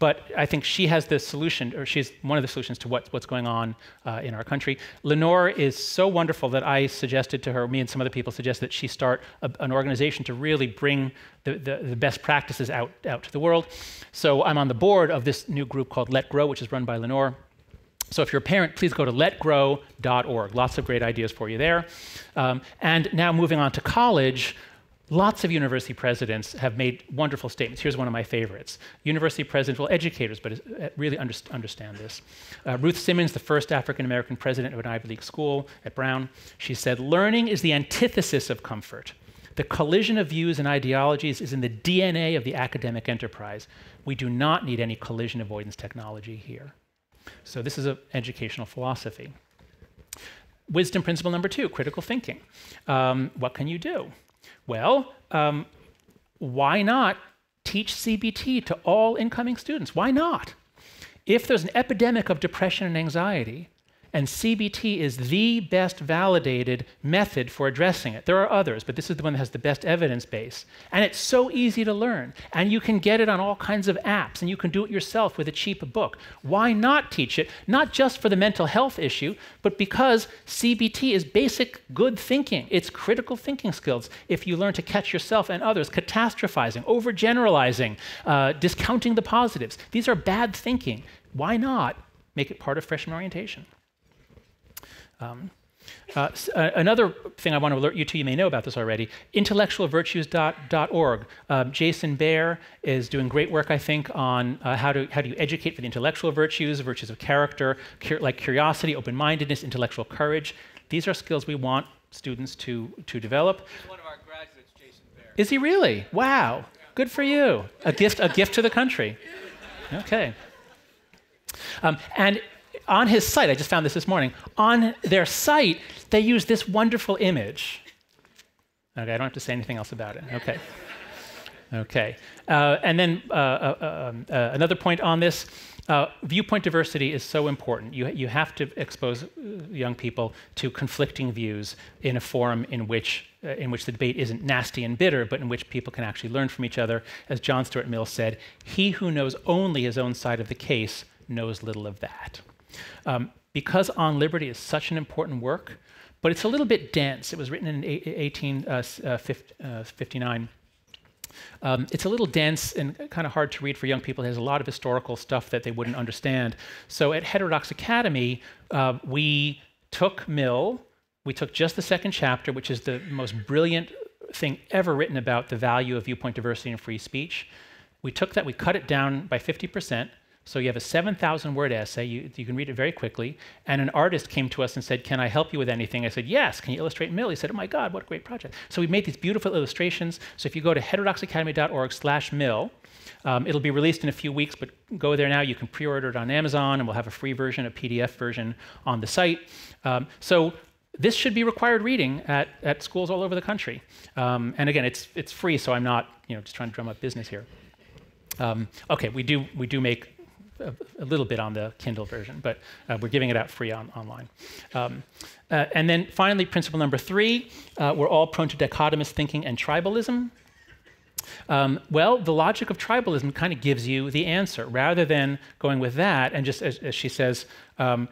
But I think she has the solution, or she's one of the solutions to what, what's going on uh, in our country. Lenore is so wonderful that I suggested to her, me and some other people suggested that she start a, an organization to really bring the, the, the, best practices out, out to the world. So I'm on the board of this new group called Let Grow, which is run by Lenore. So if you're a parent, please go to letgrow.org. Lots of great ideas for you there. Um, and now moving on to college, Lots of university presidents have made wonderful statements. Here's one of my favorites. University presidents, well, educators, but uh, really understand this. Uh, Ruth Simmons, the first African American president of an Ivy League school at Brown, she said, Learning is the antithesis of comfort. The collision of views and ideologies is in the DNA of the academic enterprise. We do not need any collision avoidance technology here. So, this is an educational philosophy. Wisdom principle number two critical thinking. Um, what can you do? Well, um, why not teach CBT to all incoming students? Why not? If there's an epidemic of depression and anxiety, and CBT is the best validated method for addressing it. There are others, but this is the one that has the best evidence base. And it's so easy to learn. And you can get it on all kinds of apps, and you can do it yourself with a cheap book. Why not teach it? Not just for the mental health issue, but because CBT is basic good thinking. It's critical thinking skills. If you learn to catch yourself and others catastrophizing, overgeneralizing, uh, discounting the positives, these are bad thinking. Why not make it part of freshman orientation? Um, Uh, uh, another thing I want to alert you to, you may know about this already, intellectualvirtues.org. Um, Jason Baehr is doing great work, I think, on uh, how, to, how do you educate for the intellectual virtues, virtues of character, cur- like curiosity, open mindedness, intellectual courage. These are skills we want students to, to develop. He's one of our graduates, Jason Baehr. Is he really? Wow. Good for you. A gift, a gift to the country. *laughs* Okay. Um, and on his site, I just found this this morning, on their site, they use this wonderful image. Okay, I don't have to say anything else about it. Okay. Okay. Uh, and then uh, uh, um, uh another point on this uh, viewpoint diversity is so important. You, you have to expose uh, young people to conflicting views in a forum in which, in which the debate isn't nasty and bitter, but in which people can actually learn from each other. As John Stuart Mill said, he who knows only his own side of the case knows little of that. Um, because On Liberty is such an important work, but it's a little bit dense. It was written in 1859. Um, it's a little dense and kind of hard to read for young people. Has a lot of historical stuff that they wouldn't understand. So at Heterodox Academy, uh, we took Mill, we took just the second chapter, which is the most brilliant thing ever written about the value of viewpoint diversity and free speech. We took that, we cut it down by 50%, so you have a 7,000 word essay. You, you, can read it very quickly. And an artist came to us and said, Can I help you with anything? I said, Yes. Can you illustrate Mill? He said, Oh my God, what a great project. So we made these beautiful illustrations. So if you go to heterodoxacademy.org slash Mill, um, it'll be released in a few weeks, but go there now. You can pre order it on Amazon, and we'll have a free version, a PDF version on the site. Um, so this should be required reading at, at schools all over the country. Um, and again, it's, it's free, so I'm not you know, just trying to drum up business here. Um, okay, we do, we do make a, a, little bit on the Kindle version, but uh, we're giving it out free on, online. Um, uh, and then finally, principle number three, uh, we're all prone to dichotomous thinking and tribalism. Um, well, the logic of tribalism kind of gives you the answer. Rather than going with that, and just as, as she says, um,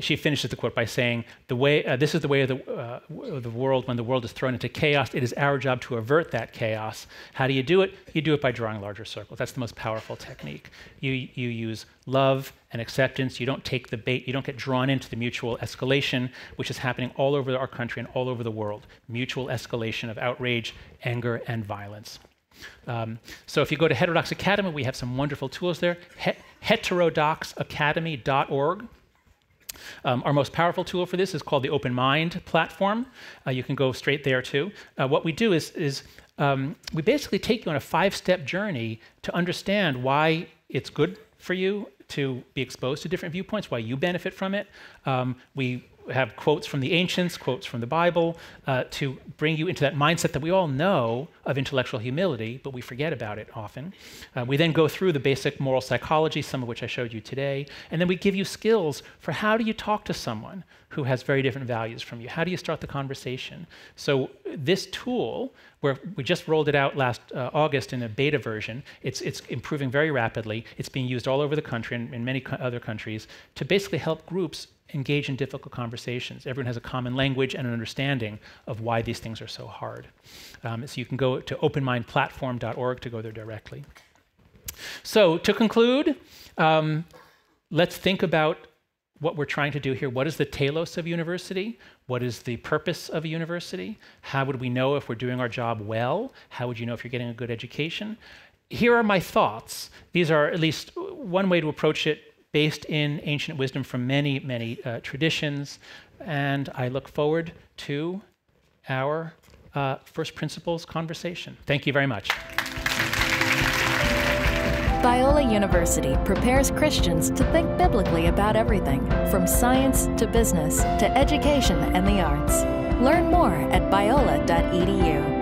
she finishes the quote by saying, "The way uh, this is the way of the, uh, the world when the world is thrown into chaos. It is our job to avert that chaos. How do you do it? You do it by drawing larger circles. That's the most powerful technique. You you use love and acceptance. You don't take the bait. You don't get drawn into the mutual escalation, which is happening all over our country and all over the world. Mutual escalation of outrage, anger, and violence." Um, so if you go to Heterodox Academy, we have some wonderful tools there. He- heterodoxacademy.org um, our most powerful tool for this is called the Open Mind platform. Uh, you can go straight there too. Uh, what we do is, is um, we basically take you on a five step journey to understand why it's good for you to be exposed to different viewpoints, why you benefit from it. Um, we have quotes from the ancients, quotes from the Bible, uh, to bring you into that mindset that we all know of intellectual humility, but we forget about it often. Uh, we then go through the basic moral psychology, some of which I showed you today, and then we give you skills for how do you talk to someone who has very different values from you? How do you start the conversation? So this tool, where we just rolled it out last uh, August in a beta version, it's, it's improving very rapidly. It's being used all over the country and in many co- other countries to basically help groups engage in difficult conversations. Everyone has a common language and an understanding of why these things are so hard. Um, so you can go to openmindplatform.org to go there directly. So to conclude, um, let's think about what we're trying to do here. What is the telos of university? What is the purpose of a university? How would we know if we're doing our job well? How would you know if you're getting a good education? Here are my thoughts. These are at least one way to approach it based in ancient wisdom from many, many uh, traditions. And I look forward to our uh, first principles conversation. Thank you very much. Biola University prepares Christians to think biblically about everything, from science to business to education and the arts. Learn more at biola.edu.